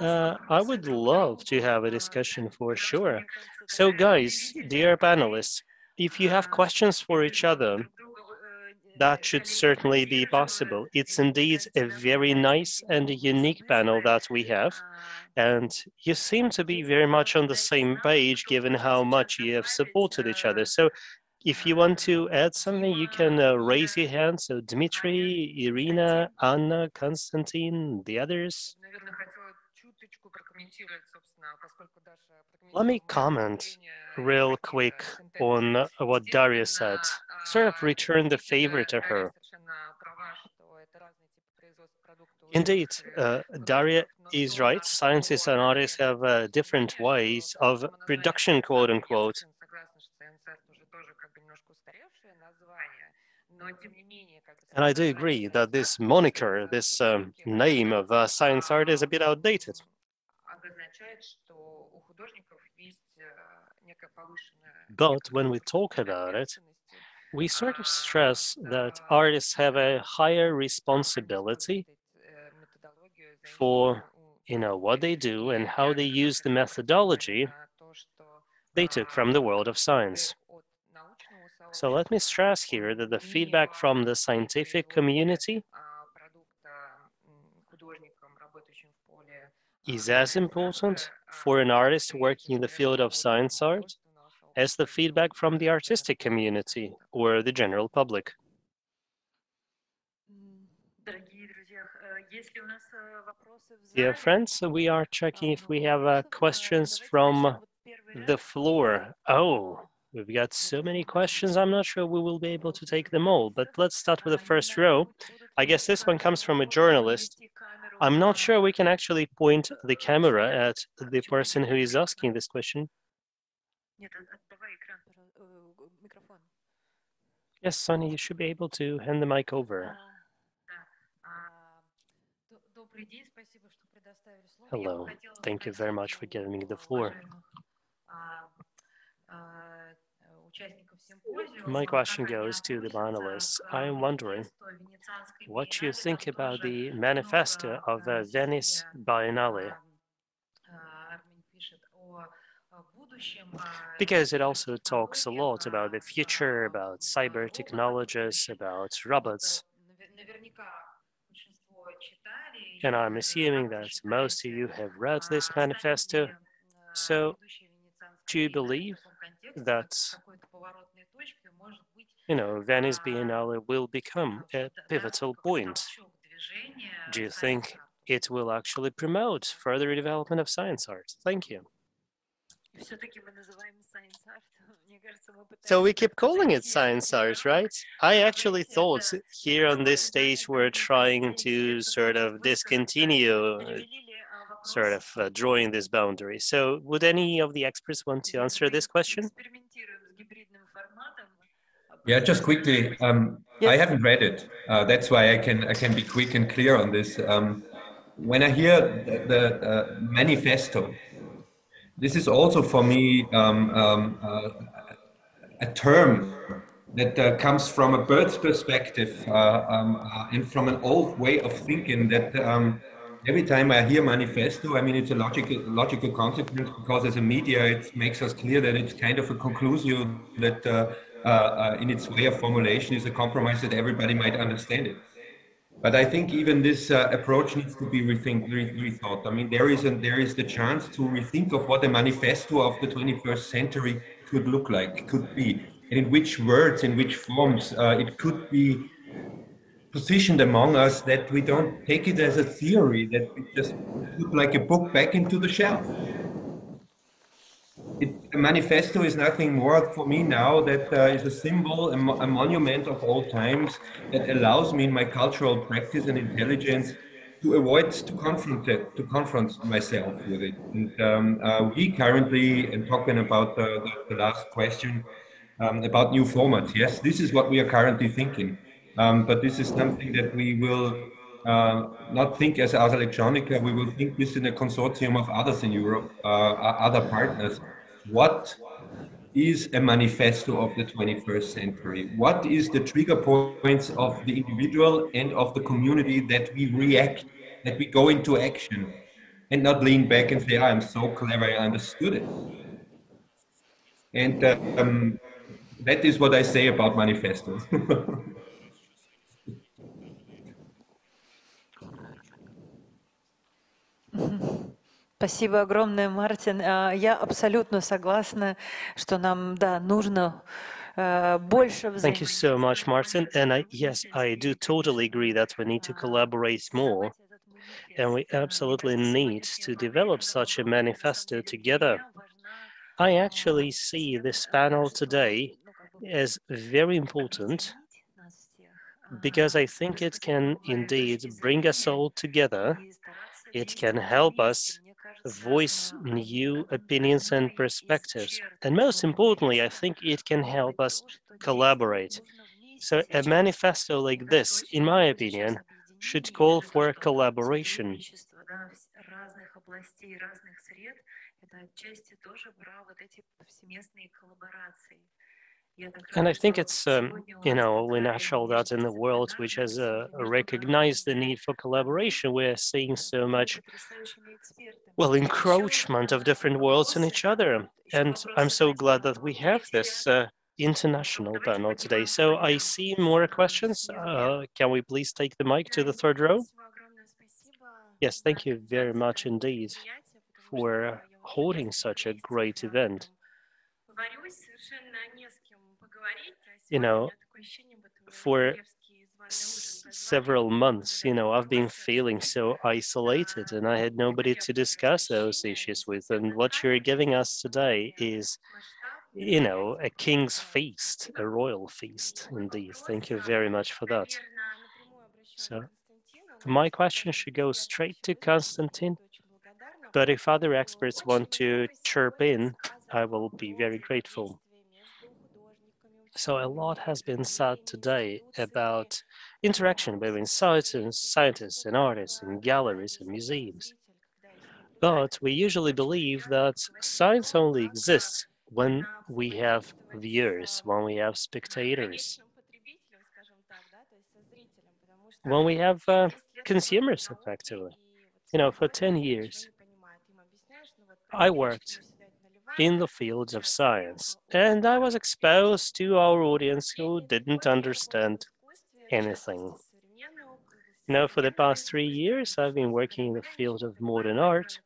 Uh, I would love to have a discussion for sure. So guys, dear panelists, if you have questions for each other, that should certainly be possible. It's indeed a very nice and unique panel that we have. And you seem to be very much on the same page given how much you have supported each other. So if you want to add something, you can uh, raise your hand. So Dmitry, Irina, Anna, Konstantin, the others. Let me comment real quick on what Daria said sort of return the favor to her. Indeed, uh, Daria is right. Scientists and artists have uh, different ways of production, quote unquote. And I do agree that this moniker, this um, name of uh, science art is a bit outdated. But when we talk about it, we sort of stress that artists have a higher responsibility for you know what they do and how they use the methodology they took from the world of science. So let me stress here that the feedback from the scientific community is as important for an artist working in the field of science art as the feedback from the artistic community or the general public. Dear friends, we are checking if we have uh, questions from the floor. Oh, we've got so many questions. I'm not sure we will be able to take them all, but let's start with the first row. I guess this one comes from a journalist. I'm not sure we can actually point the camera at the person who is asking this question. Yes, Sonny, you should be able to hand the mic over. Hello, thank you very much for giving me the floor. My question goes to the panelists. I am wondering what you think about the manifesto of the Venice Biennale. Because it also talks a lot about the future, about cyber technologies, about robots. And I'm assuming that most of you have read this manifesto. So do you believe that you know, Venice Biennale will become a pivotal point? Do you think it will actually promote further development of science art? Thank you. So we keep calling it science art, right? I actually thought here on this stage we're trying to sort of discontinue sort of uh, drawing this boundary. So would any of the experts want to answer this question? Yeah, just quickly. Um, yes. I haven't read it. Uh, that's why I can I can be quick and clear on this. Um, when I hear the, the uh, manifesto, this is also for me um, um uh, a term that uh, comes from a bird's perspective uh, um, uh, and from an old way of thinking that um, every time I hear manifesto, I mean, it's a logical, logical consequence because as a media, it makes us clear that it's kind of a conclusion that uh, uh, uh, in its way of formulation is a compromise that everybody might understand it. But I think even this approach needs to be rethink, re rethought. I mean, there is, a, there is the chance to rethink of what a manifesto of the 21st century could look like, could be, and in which words, in which forms uh, it could be positioned among us that we don't take it as a theory, that we just put like a book back into the shelf. It, a manifesto is nothing more for me now that uh, is a symbol, a, mo a, monument of all times that allows me in my cultural practice and intelligence to avoid to confront it, to confront myself with it. And um, uh, we currently, and talking about the, the, the last question um, about new formats, yes, this is what we are currently thinking. Um, but this is something that we will uh, not think as Ars Electronica, we will think this in a consortium of others in Europe, uh, other partners. What is a manifesto of the 21st century? What is the trigger points of the individual and of the community that we react, that we go into action and not lean back and say, I'm so clever, I understood it. And um, that is what I say about manifestos. Спасибо огромное, Мартин. Я абсолютно согласна, что нам, да, нужно больше Thank you so much, Martin. And I, yes, I do totally agree that we need to collaborate more. And we absolutely need to develop such a manifesto together. I actually see this panel today as very important because I think it can indeed bring us all together. It can help us voice new opinions and perspectives. And most importantly, I think it can help us collaborate. So a manifesto like this, in my opinion, should call for collaboration. And I think it's, um, you know, we natural that in the world which has uh, recognized the need for collaboration, we're seeing so much, well, encroachment of different worlds in each other. And I'm so glad that we have this uh, international panel today. So I see more questions. Uh, can we please take the mic to the third row? Yes, thank you very much indeed for holding such a great event. You know, for several months, you know, I've been feeling so isolated and I had nobody to discuss those issues with. And what you're giving us today is, you know, a king's feast, a royal feast indeed. Thank you very much for that. So my question should go straight to Konstantin, but if other experts want to chirp in, I will be very grateful. So a lot has been said today about interaction between scientists, and artists and galleries and museums. But we usually believe that science only exists when we have viewers, when we have spectators, when we have uh, consumers, effectively. You know, for 10 years, I worked in the fields of science, and I was exposed to our audience who didn't understand anything. Now, for the past three years, I've been working in the field of modern art.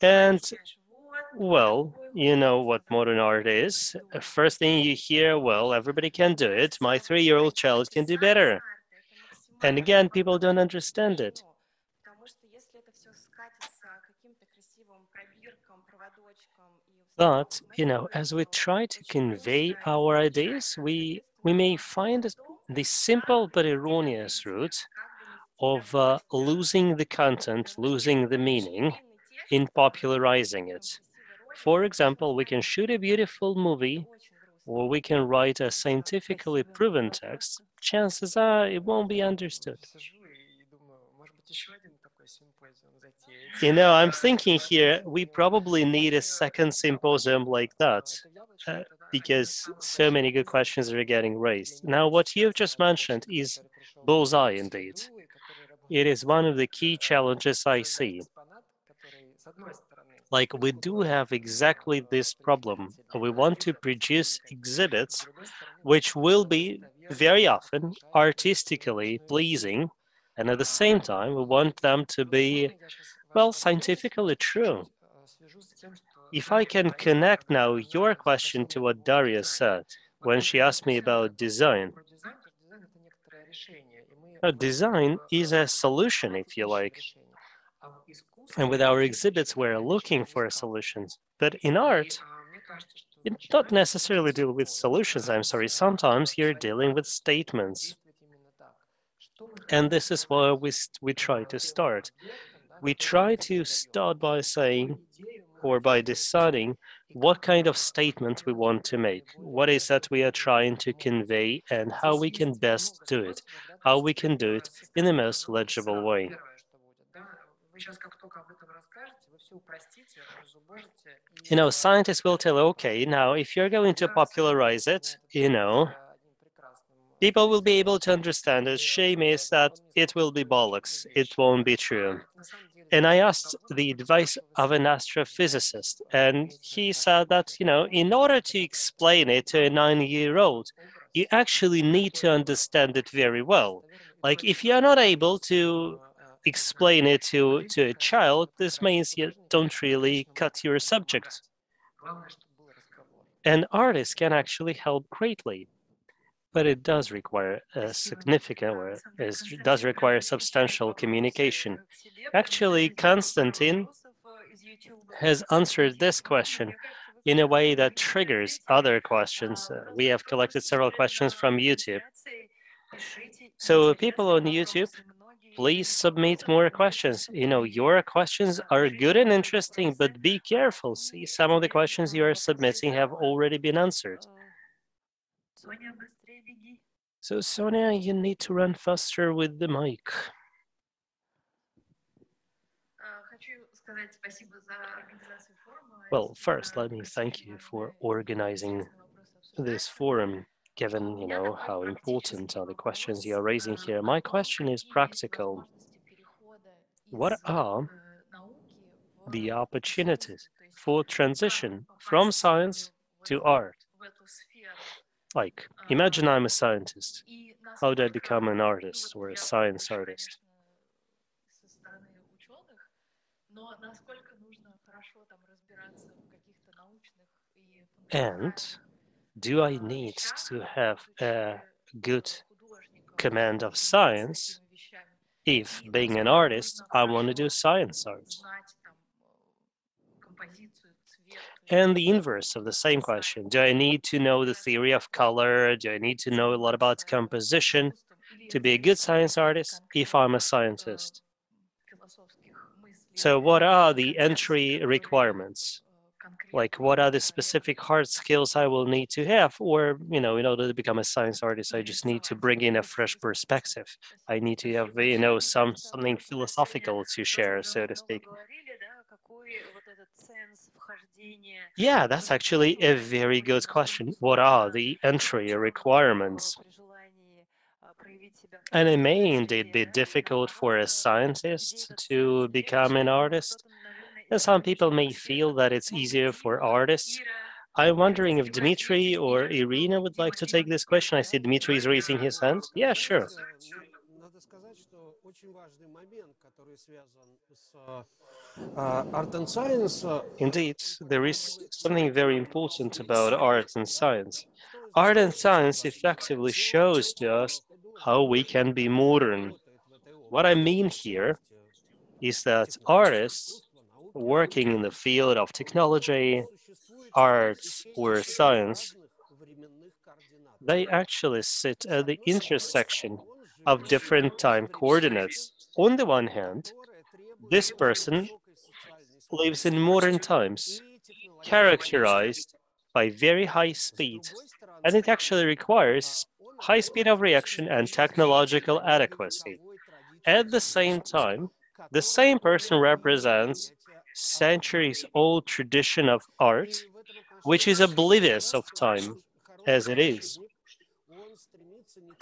And, well, you know what modern art is. First thing you hear, well, everybody can do it. My three-year-old child can do better. And again, people don't understand it. But, you know, as we try to convey our ideas, we, we may find the simple but erroneous route of uh, losing the content, losing the meaning in popularizing it. For example, we can shoot a beautiful movie or we can write a scientifically proven text. Chances are it won't be understood. You know, I'm thinking here, we probably need a second symposium like that uh, because so many good questions are getting raised. Now, what you've just mentioned is bullseye indeed. It is one of the key challenges I see. Like we do have exactly this problem. We want to produce exhibits which will be very often artistically pleasing and at the same time, we want them to be, well, scientifically true. If I can connect now your question to what Daria said when she asked me about design. Now, design is a solution, if you like. And with our exhibits, we're looking for solutions. But in art, you don't necessarily deal with solutions, I'm sorry. Sometimes you're dealing with statements. And this is where we, we try to start. We try to start by saying, or by deciding what kind of statement we want to make, what is that we are trying to convey, and how we can best do it, how we can do it in the most legible way. You know, scientists will tell, okay, now if you're going to popularize it, you know, people will be able to understand it. Shame is that it will be bollocks. It won't be true. And I asked the advice of an astrophysicist, and he said that, you know, in order to explain it to a nine-year-old, you actually need to understand it very well. Like, if you're not able to explain it to, to a child, this means you don't really cut your subject. And artists can actually help greatly but it does require a significant, or it does require substantial communication. Actually, Konstantin has answered this question in a way that triggers other questions. Uh, we have collected several questions from YouTube. So people on YouTube, please submit more questions. You know, your questions are good and interesting, but be careful. See, some of the questions you are submitting have already been answered. So Sonia, you need to run faster with the mic. Well, first, let me thank you for organizing this forum, given you know how important are the questions you are raising here. My question is practical. What are the opportunities for transition from science to art? Like, imagine I'm a scientist. How do I become an artist or a science artist? And do I need to have a good command of science if being an artist, I want to do science art? And the inverse of the same question, do I need to know the theory of color? Do I need to know a lot about composition to be a good science artist if I'm a scientist? So what are the entry requirements? Like what are the specific hard skills I will need to have? Or, you know, in order to become a science artist, I just need to bring in a fresh perspective. I need to have, you know, some something philosophical to share, so to speak. Yeah, that's actually a very good question. What are the entry requirements? And it may indeed be difficult for a scientist to become an artist. And some people may feel that it's easier for artists. I'm wondering if Dmitry or Irina would like to take this question. I see Dmitry is raising his hand. Yeah, sure. Uh, art and science. Uh, indeed, there is something very important about art and science. Art and science effectively shows to us how we can be modern. What I mean here is that artists working in the field of technology, arts, or science, they actually sit at the intersection of different time coordinates. On the one hand, this person lives in modern times, characterized by very high speed, and it actually requires high speed of reaction and technological adequacy. At the same time, the same person represents centuries old tradition of art, which is oblivious of time as it is.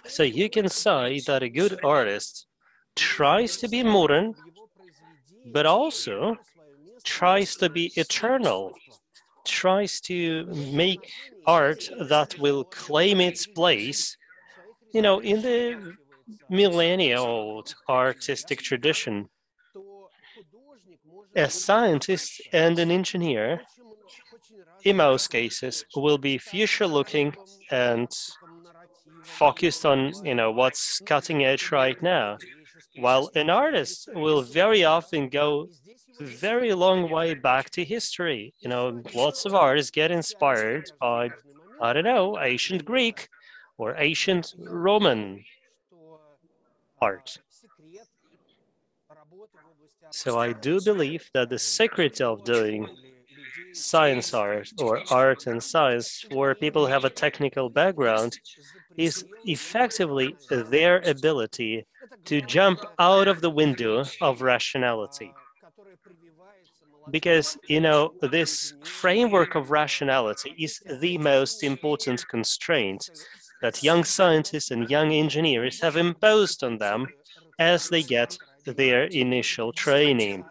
So you can say that a good artist tries to be modern, but also tries to be eternal, tries to make art that will claim its place, you know, in the millennia old artistic tradition. A scientist and an engineer, in most cases, will be future looking and focused on, you know, what's cutting edge right now. While an artist will very often go very long way back to history. You know, lots of artists get inspired by, I don't know, ancient Greek or ancient Roman art. So I do believe that the secret of doing science art or art and science where people have a technical background is effectively their ability to jump out of the window of rationality because you know this framework of rationality is the most important constraint that young scientists and young engineers have imposed on them as they get their initial training.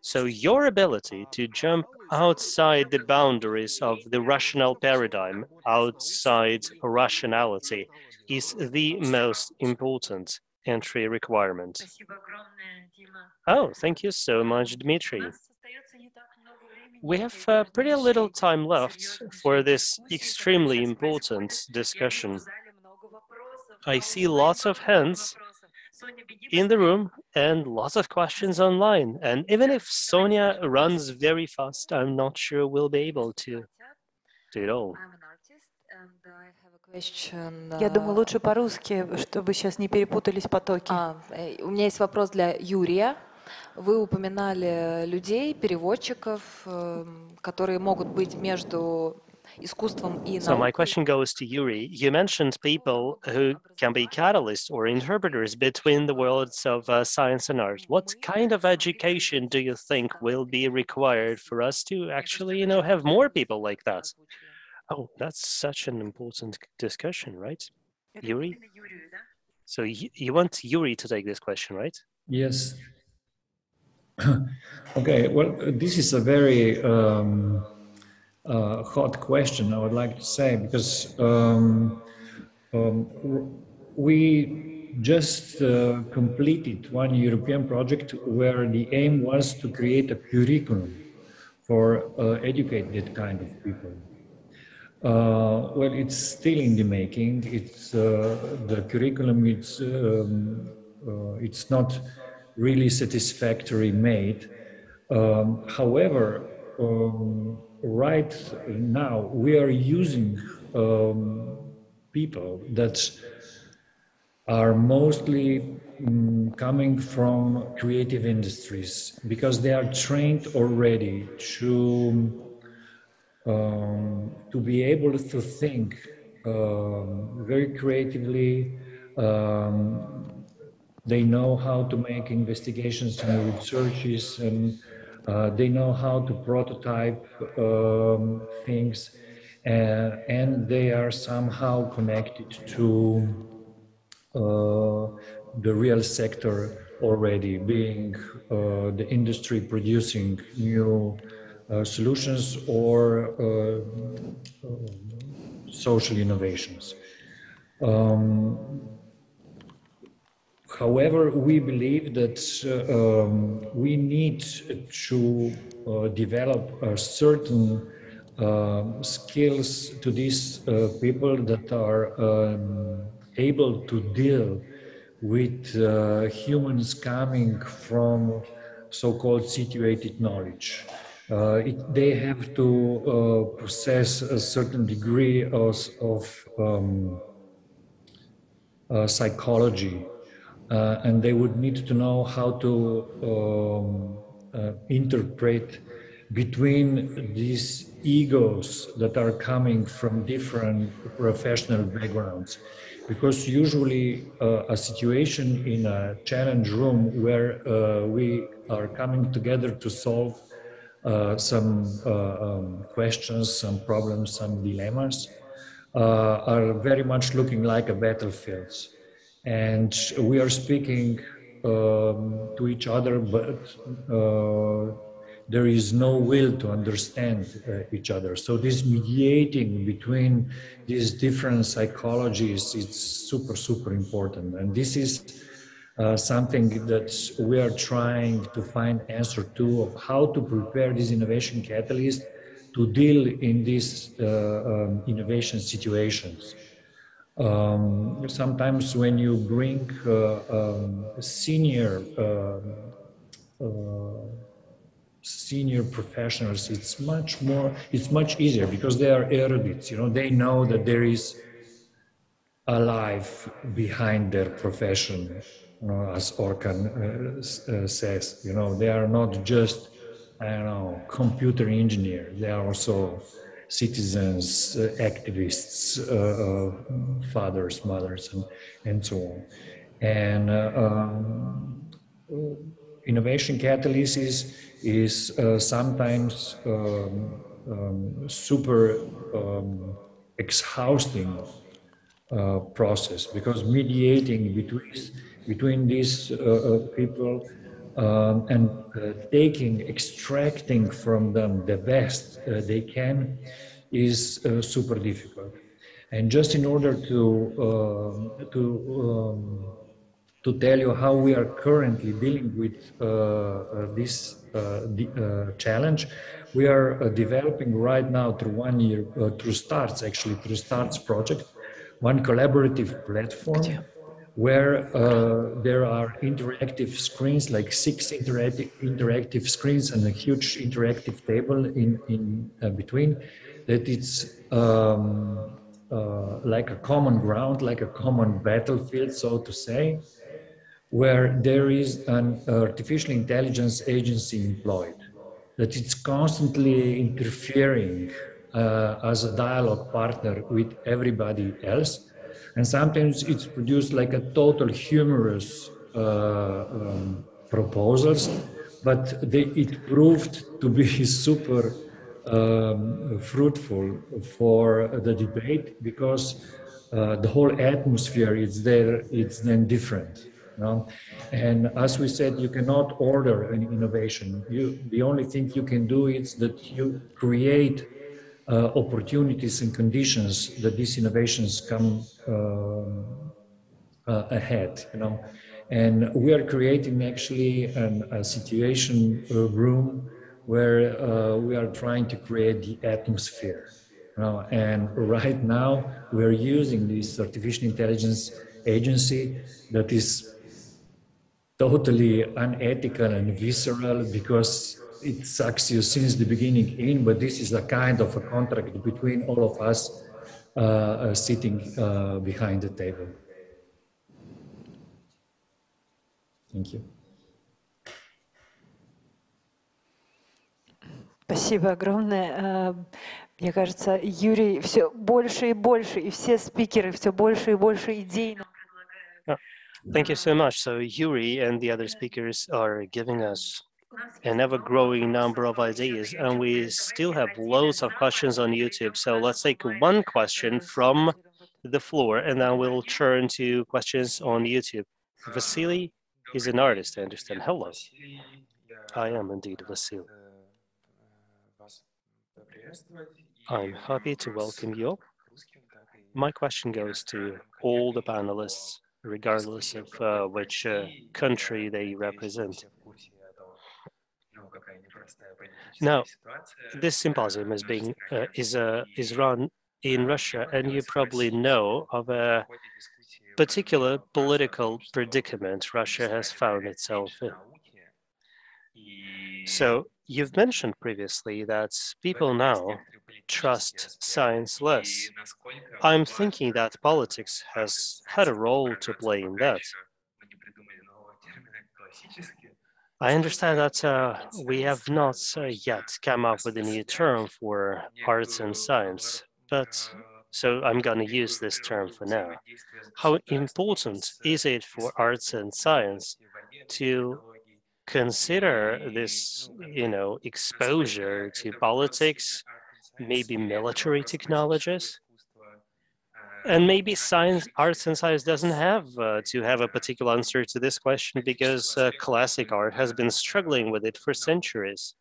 So your ability to jump outside the boundaries of the rational paradigm, outside rationality, is the most important entry requirement. Oh, thank you so much, Dmitry. We have uh, pretty little time left for this extremely important discussion. I see lots of hands in the room and lots of questions online. And even if Sonia runs very fast, I'm not sure we'll be able to do it all. Я думаю, лучше по-русски, чтобы сейчас не перепутались потоки. А, у меня есть вопрос для Юрия. Вы упоминали людей, переводчиков, которые могут быть между So my question goes to Jurij. You mentioned people who can be catalysts or interpreters between the worlds of uh, science and art. What kind of education do you think will be required for us to actually, you know, have more people like that? Oh, that's such an important discussion, right? Jurij? So you, you want Jurij to take this question, right? Yes. okay, well, this is a very um, uh, hot question, I would like to say, because um, um, we just uh, completed one European project where the aim was to create a curriculum for uh, educate that kind of people. Uh, well, it's still in the making. It's uh, the curriculum. It's um, uh, it's not really satisfactory made. Um, however, um, right now we are using um, people that are mostly um, coming from creative industries because they are trained already to um, to be able to think um, very creatively. Um, they know how to make investigations and researches, and uh, they know how to prototype um, things, uh, and they are somehow connected to uh, the real sector already, being uh, the industry producing new uh, solutions or uh, social innovations. Um, However, we believe that uh, um, we need to uh, develop a certain uh, skills to these uh, people that are um, able to deal with uh, humans coming from so-called situated knowledge. Uh, it, they have to possess a certain degree of, of um, psychology uh, and they would need to know how to um, uh, interpret between these egos that are coming from different professional backgrounds. Because usually uh, a situation in a challenge room where uh, we are coming together to solve uh, some uh, um, questions some problems some dilemmas are very much looking like a battlefield and we are speaking um, to each other, but uh, there is no will to understand uh, each other. So this mediating between these different psychologies is super, super important. And this is uh, something that we are trying to find answer to of how to prepare this innovation catalyst to deal in these uh, um, innovation situations. Um, sometimes when you bring uh, um, senior um, uh, senior professionals, it's much more, it's much easier because they are erudites. You know, they know that there is a life behind their profession, you know, as Orkan uh, uh, says. You know, they are not just, I don't know, computer engineer. They are also citizens, uh, activists, uh, uh, fathers, mothers, and, and so on. And um, innovation catalysis is, is sometimes um, um, super um, exhausting process because mediating between between these people um, and uh, taking, extracting from them the best uh, they can is uh, super difficult. And just in order to um, to um, to tell you how we are currently dealing with uh, uh, this uh, challenge, we are developing right now through one year, through STARTS actually, through STARTS project, one collaborative platform where uh, there are interactive screens, like six interactive, interactive screens and a huge interactive table in, in uh, between, that it's um, uh, like a common ground, like a common battlefield, so to say, where there is an artificial intelligence agency employed, that it's constantly interfering uh, as a dialogue partner with everybody else and sometimes it's produced like a total humorous uh, um, proposals, but they, it proved to be super um, fruitful for the debate because uh, the whole atmosphere is there, it's then different. Know? And as we said, you cannot order an innovation. You, the only thing you can do is that you create uh, opportunities and conditions that these innovations come um, uh, ahead, you know. And we are creating actually an, a situation uh, room where uh, we are trying to create the atmosphere. You know? And right now we are using this artificial intelligence agency that is totally unethical and visceral because it sucks you since the beginning in, but this is a kind of a contract between all of us uh, uh sitting uh, behind the table. Thank you. Спасибо огромное. Э, мне кажется, Юрий все больше и больше, и все спикеры все больше и больше идей нам предлагают. Thank you so much. So Jurij and the other speakers are giving us an ever-growing number of ideas, and we still have loads of questions on YouTube. So let's take one question from the floor, and then we'll turn to questions on YouTube. Vasily is an artist, I understand. Hello. I am indeed Vasily. I'm happy to welcome you. My question goes to all the panelists, regardless of uh, which uh, country they represent. Now, this symposium is being uh, is uh, is run in Russia, and you probably know of a particular political predicament Russia has found itself in. So you've mentioned previously that people now trust science less. I'm thinking that politics has had a role to play in that. I understand that uh, we have not uh, yet come up with a new term for arts and science, but so I'm going to use this term for now. How important is it for arts and science to consider this, you know, exposure to politics, maybe military technologies? And maybe science, arts and science doesn't have uh, to have a particular answer to this question because uh, classic art has been struggling with it for centuries.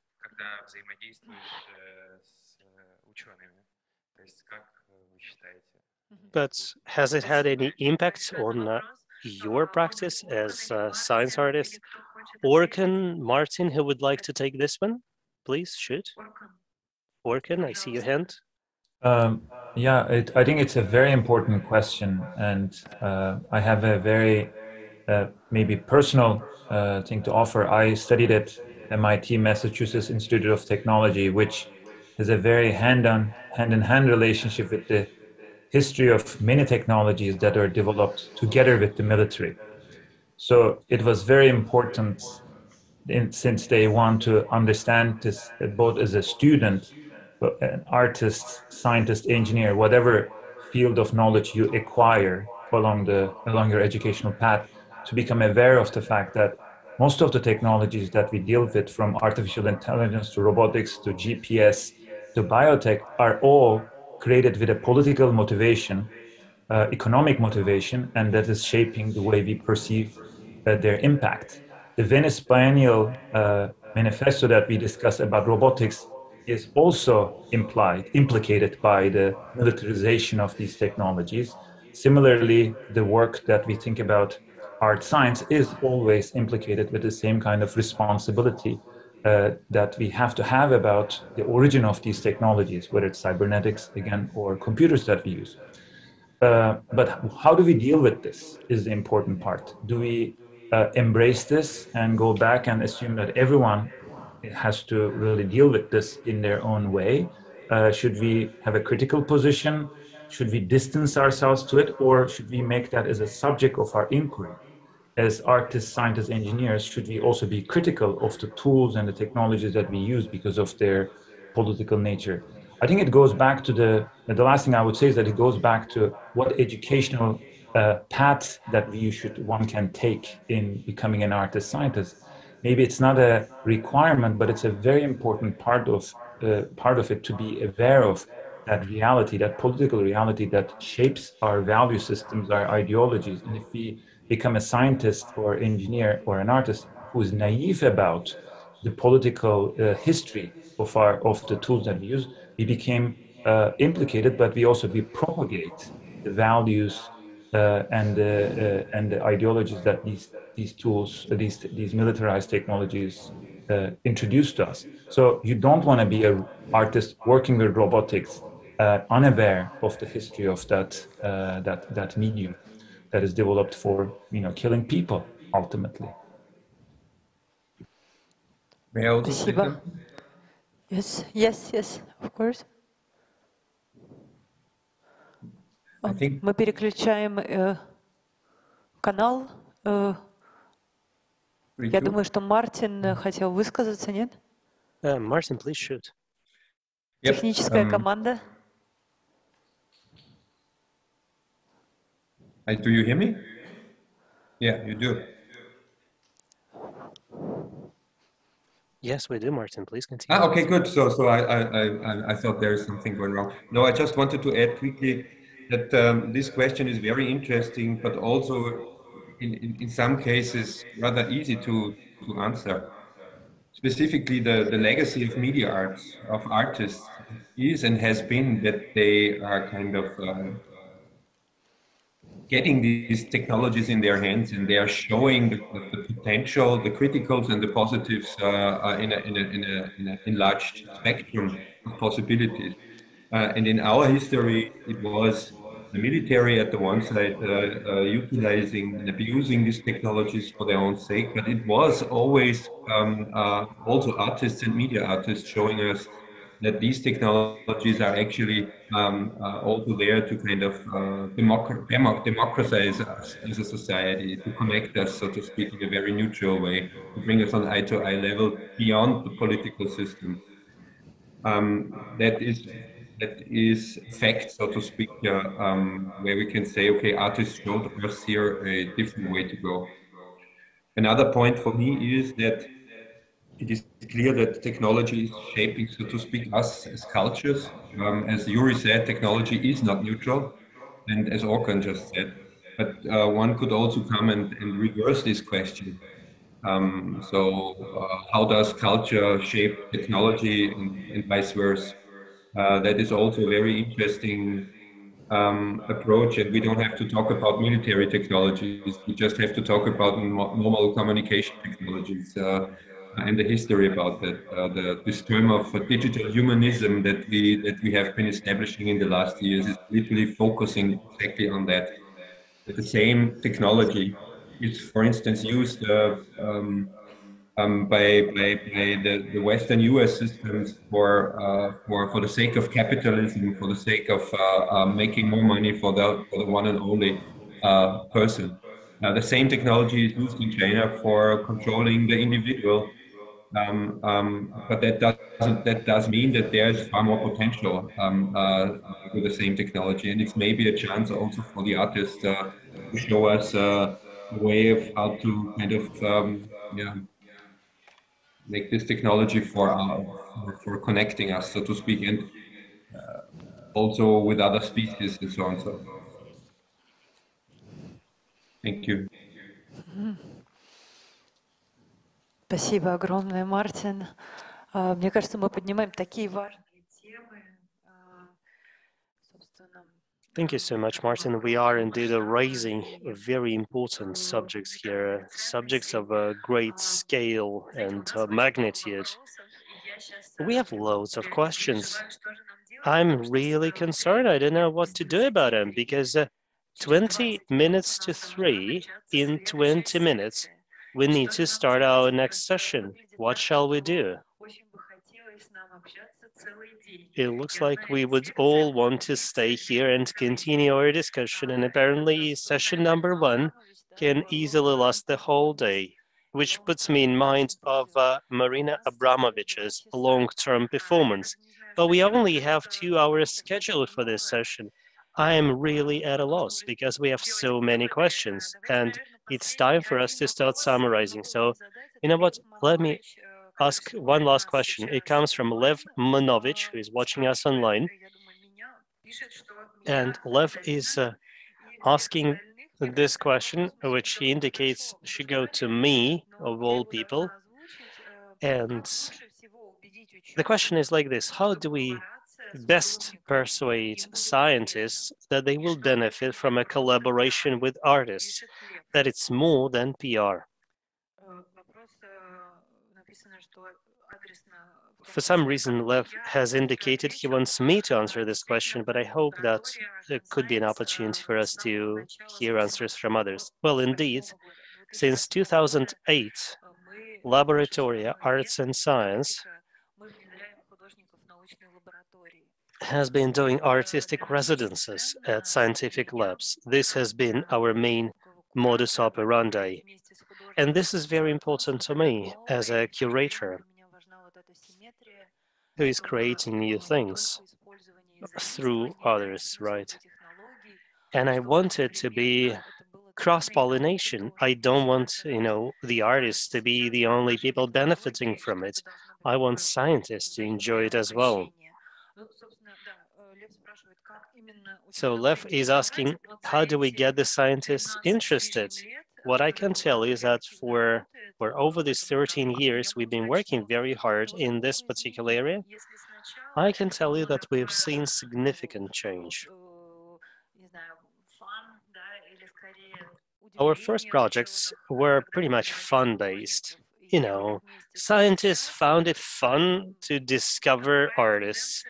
But has it had any impact on uh, your practice as a science artist? Orkan Martin, who would like to take this one, please shoot. Orkan, I see your hand. Um, yeah, it, I think it's a very important question, and uh, I have a very uh, maybe personal uh, thing to offer. I studied at MIT, Massachusetts Institute of Technology, which has a very hand-on, hand-in-hand relationship with the history of many technologies that are developed together with the military. So it was very important in, since they want to understand this both as a student an artist, scientist, engineer, whatever field of knowledge you acquire along the along your educational path, to become aware of the fact that most of the technologies that we deal with, from artificial intelligence to robotics to GPS to biotech, are all created with a political motivation, uh, economic motivation, and that is shaping the way we perceive uh, their impact. The Venice Biennial uh, manifesto that we discussed about robotics is also implied, implicated by the militarization of these technologies. Similarly, the work that we think about art science is always implicated with the same kind of responsibility uh, that we have to have about the origin of these technologies, whether it's cybernetics again or computers that we use. Uh, but how do we deal with this is the important part. Do we uh, embrace this and go back and assume that everyone has to really deal with this in their own way? Uh, should we have a critical position? Should we distance ourselves to it? Or should we make that as a subject of our inquiry? As artists, scientists, engineers, should we also be critical of the tools and the technologies that we use because of their political nature? I think it goes back to the, the last thing I would say is that it goes back to what educational uh, path that we should, one can take in becoming an artist scientist maybe it's not a requirement, but it's a very important part of uh, part of it to be aware of that reality, that political reality that shapes our value systems, our ideologies. And if we become a scientist or engineer or an artist who is naive about the political uh, history of our of the tools that we use, we became uh, implicated, but we also we propagate the values uh, and uh, uh, and the ideologies that these these tools, these these militarized technologies uh, introduced to us. So you don't want to be an artist working with robotics, uh, unaware of the history of that uh, that that medium that is developed for you know killing people ultimately. May I also Yes, yes, yes, of course. Мы переключаем э, канал. Э, я думаю, что Мартин э, хотел высказаться, нет? Uh, Martin, please shoot. Yep, Техническая um, команда. I, do you hear me? Yeah, you do. Yes, we do, Martin. Please continue. Ah, okay, good. So, so I, I, I, I- I thought there is something going wrong. No, I just wanted to add quickly that um, this question is very interesting, but also in, in, in some cases rather easy to, to answer. Specifically, the, the legacy of media arts, of artists, is and has been that they are kind of um, getting these technologies in their hands and they are showing the, the potential, the criticals and the positives uh, uh, in, a, in, a, in, a, in a enlarged spectrum of possibilities. Uh, and in our history, it was the military at the one side uh, uh, utilizing and abusing these technologies for their own sake, but it was always um, uh, also artists and media artists showing us that these technologies are actually um, uh, also there to kind of uh, democ- democ- democratize us as a society, to connect us, so to speak, in a very neutral way, to bring us on eye to eye level beyond the political system. Um, that is that is fact, so to speak, uh, um, where we can say, okay, artists showed us here a different way to go. Another point for me is that it is clear that technology is shaping, so to speak, us as cultures. Um, as Jurij said, technology is not neutral, and as Orkan just said. But uh, one could also come and, and reverse this question. Um, so, uh, how does culture shape technology and, and vice versa? Uh, that is also a very interesting um, approach, and we don't have to talk about military technologies. We just have to talk about normal communication technologies uh, and the history about that. Uh, the, this term of digital humanism that we that we have been establishing in the last years is literally focusing exactly on that. That the same technology is, for instance, used. Uh, um, um, by, by, by the, the Western US systems for, uh, for, for the sake of capitalism, for the sake of uh, uh, making more money for the, for the one and only uh, person. The same technology is used in China for controlling the individual, um, um, but that doesn't that does mean that there's far more potential um, uh, with the same technology, and it's maybe a chance also for the artist uh, to show us a way of how to kind of um, yeah make this technology for our, for, for connecting us, so to speak, and uh, also with other species and so on. So, thank you. Спасибо огромное, Мартин. А, Мне кажется, мы поднимаем такие важные Thank you so much, Martin. We are indeed raising very important subjects here, subjects of a great scale and magnitude. We have loads of questions. I'm really concerned. I don't know what to do about them because uh, 20 minutes to three, in 20 minutes, we need to start our next session. What shall we do? It looks like we would all want to stay here and continue our discussion, and apparently session number one can easily last the whole day, which puts me in mind of uh, Marina Abramovich's long-term performance. But we only have two hours scheduled for this session. I am really at a loss because we have so many questions, and it's time for us to start summarizing. So, you know what? Let me ask one last question. It comes from Lev Manovich, who is watching us online. And Lev is uh, asking this question, which he indicates should go to me, of all people. And the question is like this How do we best persuade scientists that they will benefit from a collaboration with artists, that it's more than PR. For some reason, Lev has indicated he wants me to answer this question, but I hope that there could be an opportunity for us to hear answers from others. Well, indeed, since 2008, Laboratoria Arts and Science has been doing artistic residences at scientific labs. This has been our main modus operandi. And this is very important to me as a curator who is creating new things through others, right? And I want it to be cross-pollination. I don't want, you know, the artists to be the only people benefiting from it. I want scientists to enjoy it as well. So Lev is asking, how do we get the scientists interested? What I can tell you is that for, for over these 13 years, we've been working very hard in this particular area. I can tell you that we've seen significant change. Our first projects were pretty much fun-based. You know, scientists found it fun to discover artists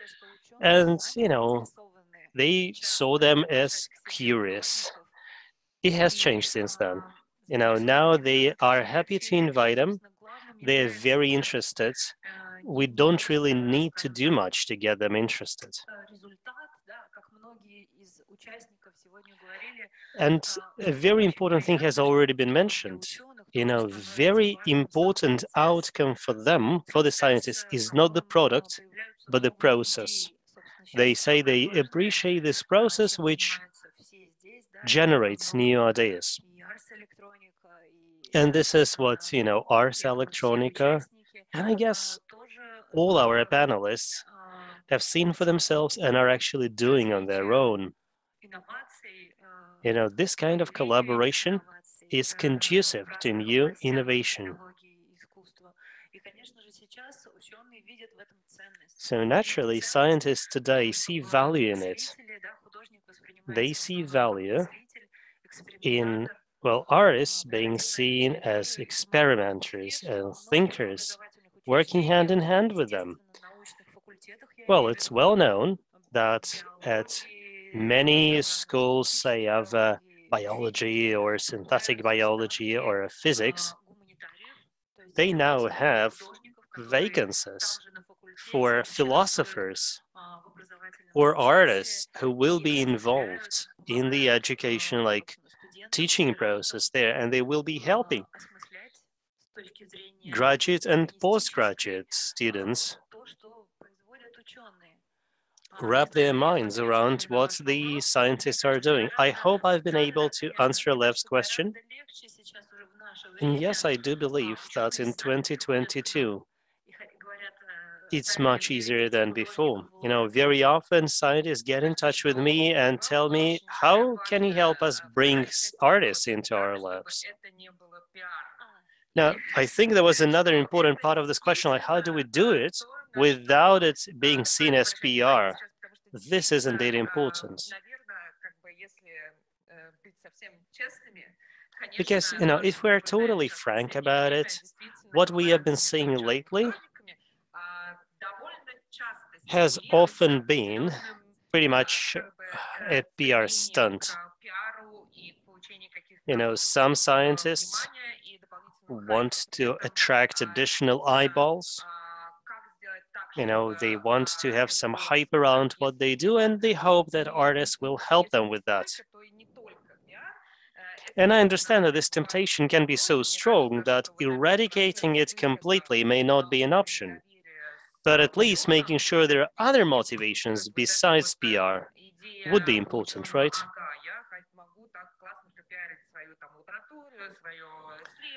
and, you know, they saw them as curious. It has changed since then. You know, now they are happy to invite them. They're very interested. We don't really need to do much to get them interested. And a very important thing has already been mentioned. You know, very important outcome for them, for the scientists, is not the product, but the process. They say they appreciate this process which generates new ideas. And this is what, you know, Ars Electronica, and I guess all our panelists have seen for themselves and are actually doing on their own. You know, this kind of collaboration is conducive to new innovation. So naturally, scientists today see value in it. They see value in, well, artists being seen as experimenters and thinkers, working hand in hand with them. Well, it's well known that at many schools, say, of uh, biology or synthetic biology or physics, they now have vacancies for philosophers or artists who will be involved in the education like teaching process there and they will be helping graduate and postgraduate students wrap their minds around what the scientists are doing. I hope I've been able to answer Lev's question. And yes, I do believe that in 2022, it's much easier than before. You know, very often scientists get in touch with me and tell me, how can you help us bring artists into our labs? Now, I think there was another important part of this question, like how do we do it without it being seen as PR? This is indeed important. Because, you know, if we're totally frank about it, what we have been seeing lately has often been pretty much a PR stunt. You know, some scientists want to attract additional eyeballs. You know, they want to have some hype around what they do and they hope that artists will help them with that. And I understand that this temptation can be so strong that eradicating it completely may not be an option but at least making sure there are other motivations besides PR would be important, right?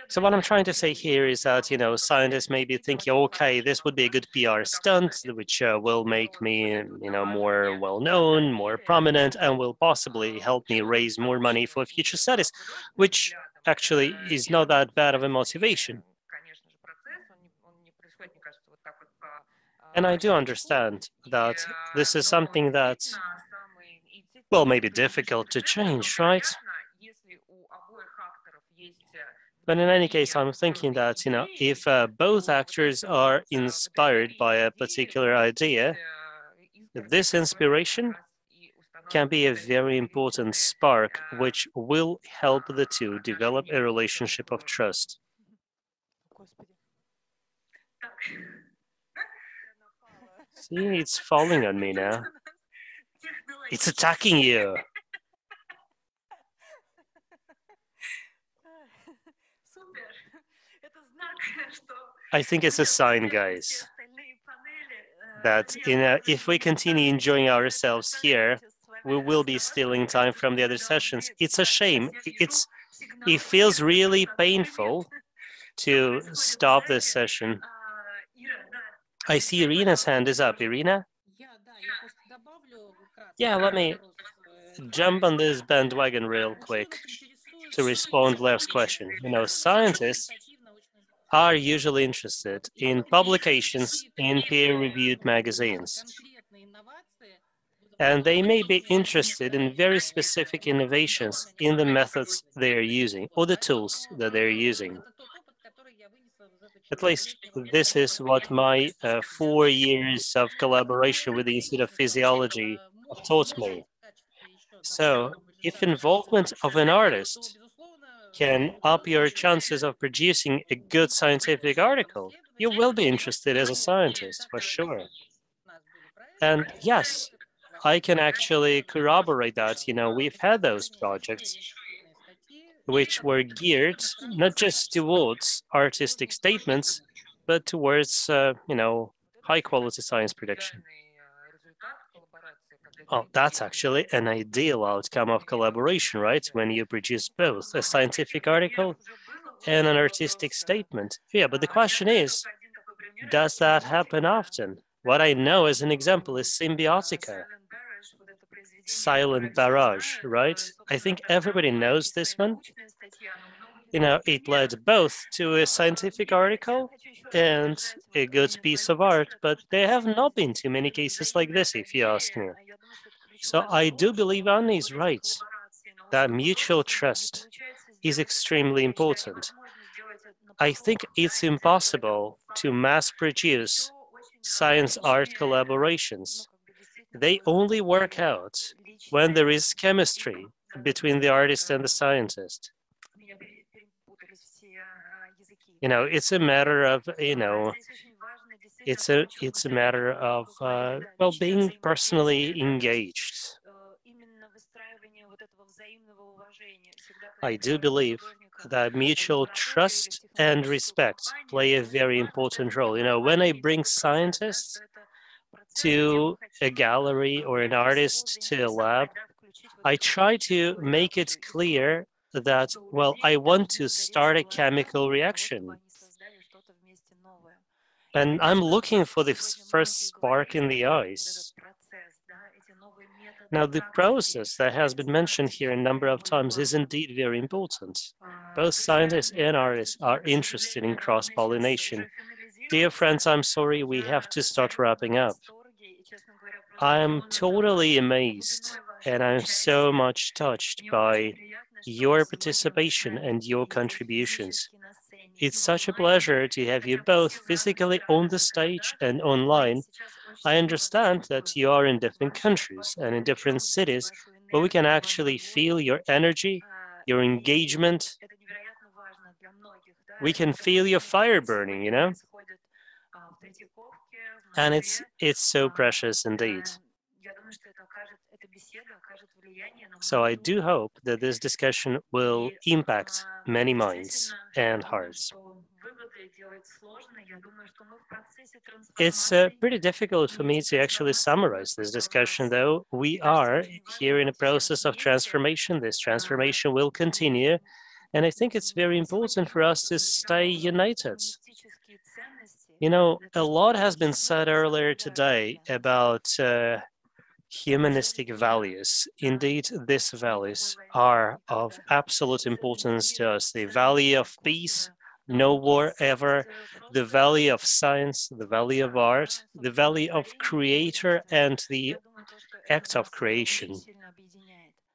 So what I'm trying to say here is that, you know, scientists may be thinking, okay, this would be a good PR stunt, which uh, will make me, you know, more well-known, more prominent, and will possibly help me raise more money for future studies, which actually is not that bad of a motivation. And I do understand that this is something that, well, may be difficult to change, right? But in any case, I'm thinking that, you know, if uh, both actors are inspired by a particular idea, this inspiration can be a very important spark which will help the two develop a relationship of trust. See, it's falling on me now. It's attacking you. I think it's a sign, guys, that you know, if we continue enjoying ourselves here, we will be stealing time from the other sessions. It's a shame. It's it feels really painful to stop this session. I see Irina's hand is up. Irina? Yeah, let me jump on this bandwagon real quick to respond Lev's question. You know, scientists are usually interested in publications in peer-reviewed magazines. And they may be interested in very specific innovations in the methods they are using or the tools that they're using. At least this is what my uh, four years of collaboration with the Institute of Physiology have taught me. So if involvement of an artist can up your chances of producing a good scientific article, you will be interested as a scientist for sure. And yes, I can actually corroborate that. You know, we've had those projects which were geared not just towards artistic statements, but towards, uh, you know, high quality science production. Oh, that's actually an ideal outcome of collaboration, right? When you produce both a scientific article and an artistic statement. Yeah, but the question is, does that happen often? What I know as an example is Symbiotica, silent barrage, right? I think everybody knows this one. You know, it led both to a scientific article and a good piece of art, but there have not been too many cases like this, if you ask me. So I do believe Annie is right, that mutual trust is extremely important. I think it's impossible to mass produce science art collaborations. They only work out when there is chemistry between the artist and the scientist. You know, it's a matter of, you know, it's a it's a matter of uh, well being personally engaged. I do believe that mutual trust and respect play a very important role. You know, when I bring scientists to a gallery or an artist to a lab, I try to make it clear that, well, I want to start a chemical reaction. And I'm looking for this first spark in the eyes. Now, the process that has been mentioned here a number of times is indeed very important. Both scientists and artists are interested in cross-pollination. Dear friends, I'm sorry, we have to start wrapping up. I am totally amazed and I'm so much touched by your participation and your contributions. It's such a pleasure to have you both physically on the stage and online. I understand that you are in different countries and in different cities, but we can actually feel your energy, your engagement. We can feel your fire burning, you know? And it's it's so precious indeed. So I do hope that this discussion will impact many minds and hearts. It's uh, pretty difficult for me to actually summarize this discussion, though. We are here in a process of transformation. This transformation will continue. And I think it's very important for us to stay united. You know, a lot has been said earlier today about uh, humanistic values. Indeed, these values are of absolute importance to us. The value of peace, no war ever the value of science, the value of art, the value of creator and the act of creation.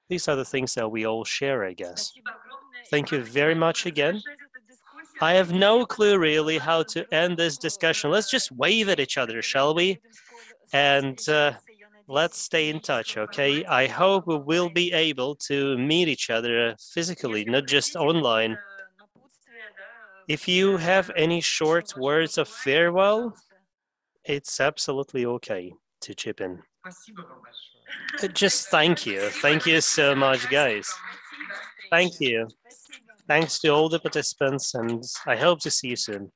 These are the things that we all share, I guess. Thank you very much again. I have no clue really how to end this discussion. Let's just wave at each other, shall we? And uh, let's stay in touch, okay? I hope we will be able to meet each other physically, not just online. If you have any short words of farewell, it's absolutely okay to chip in. Uh, Just thank you. Thank you so much, guys. Thank you. Thanks to all the participants, and I hope to see you soon.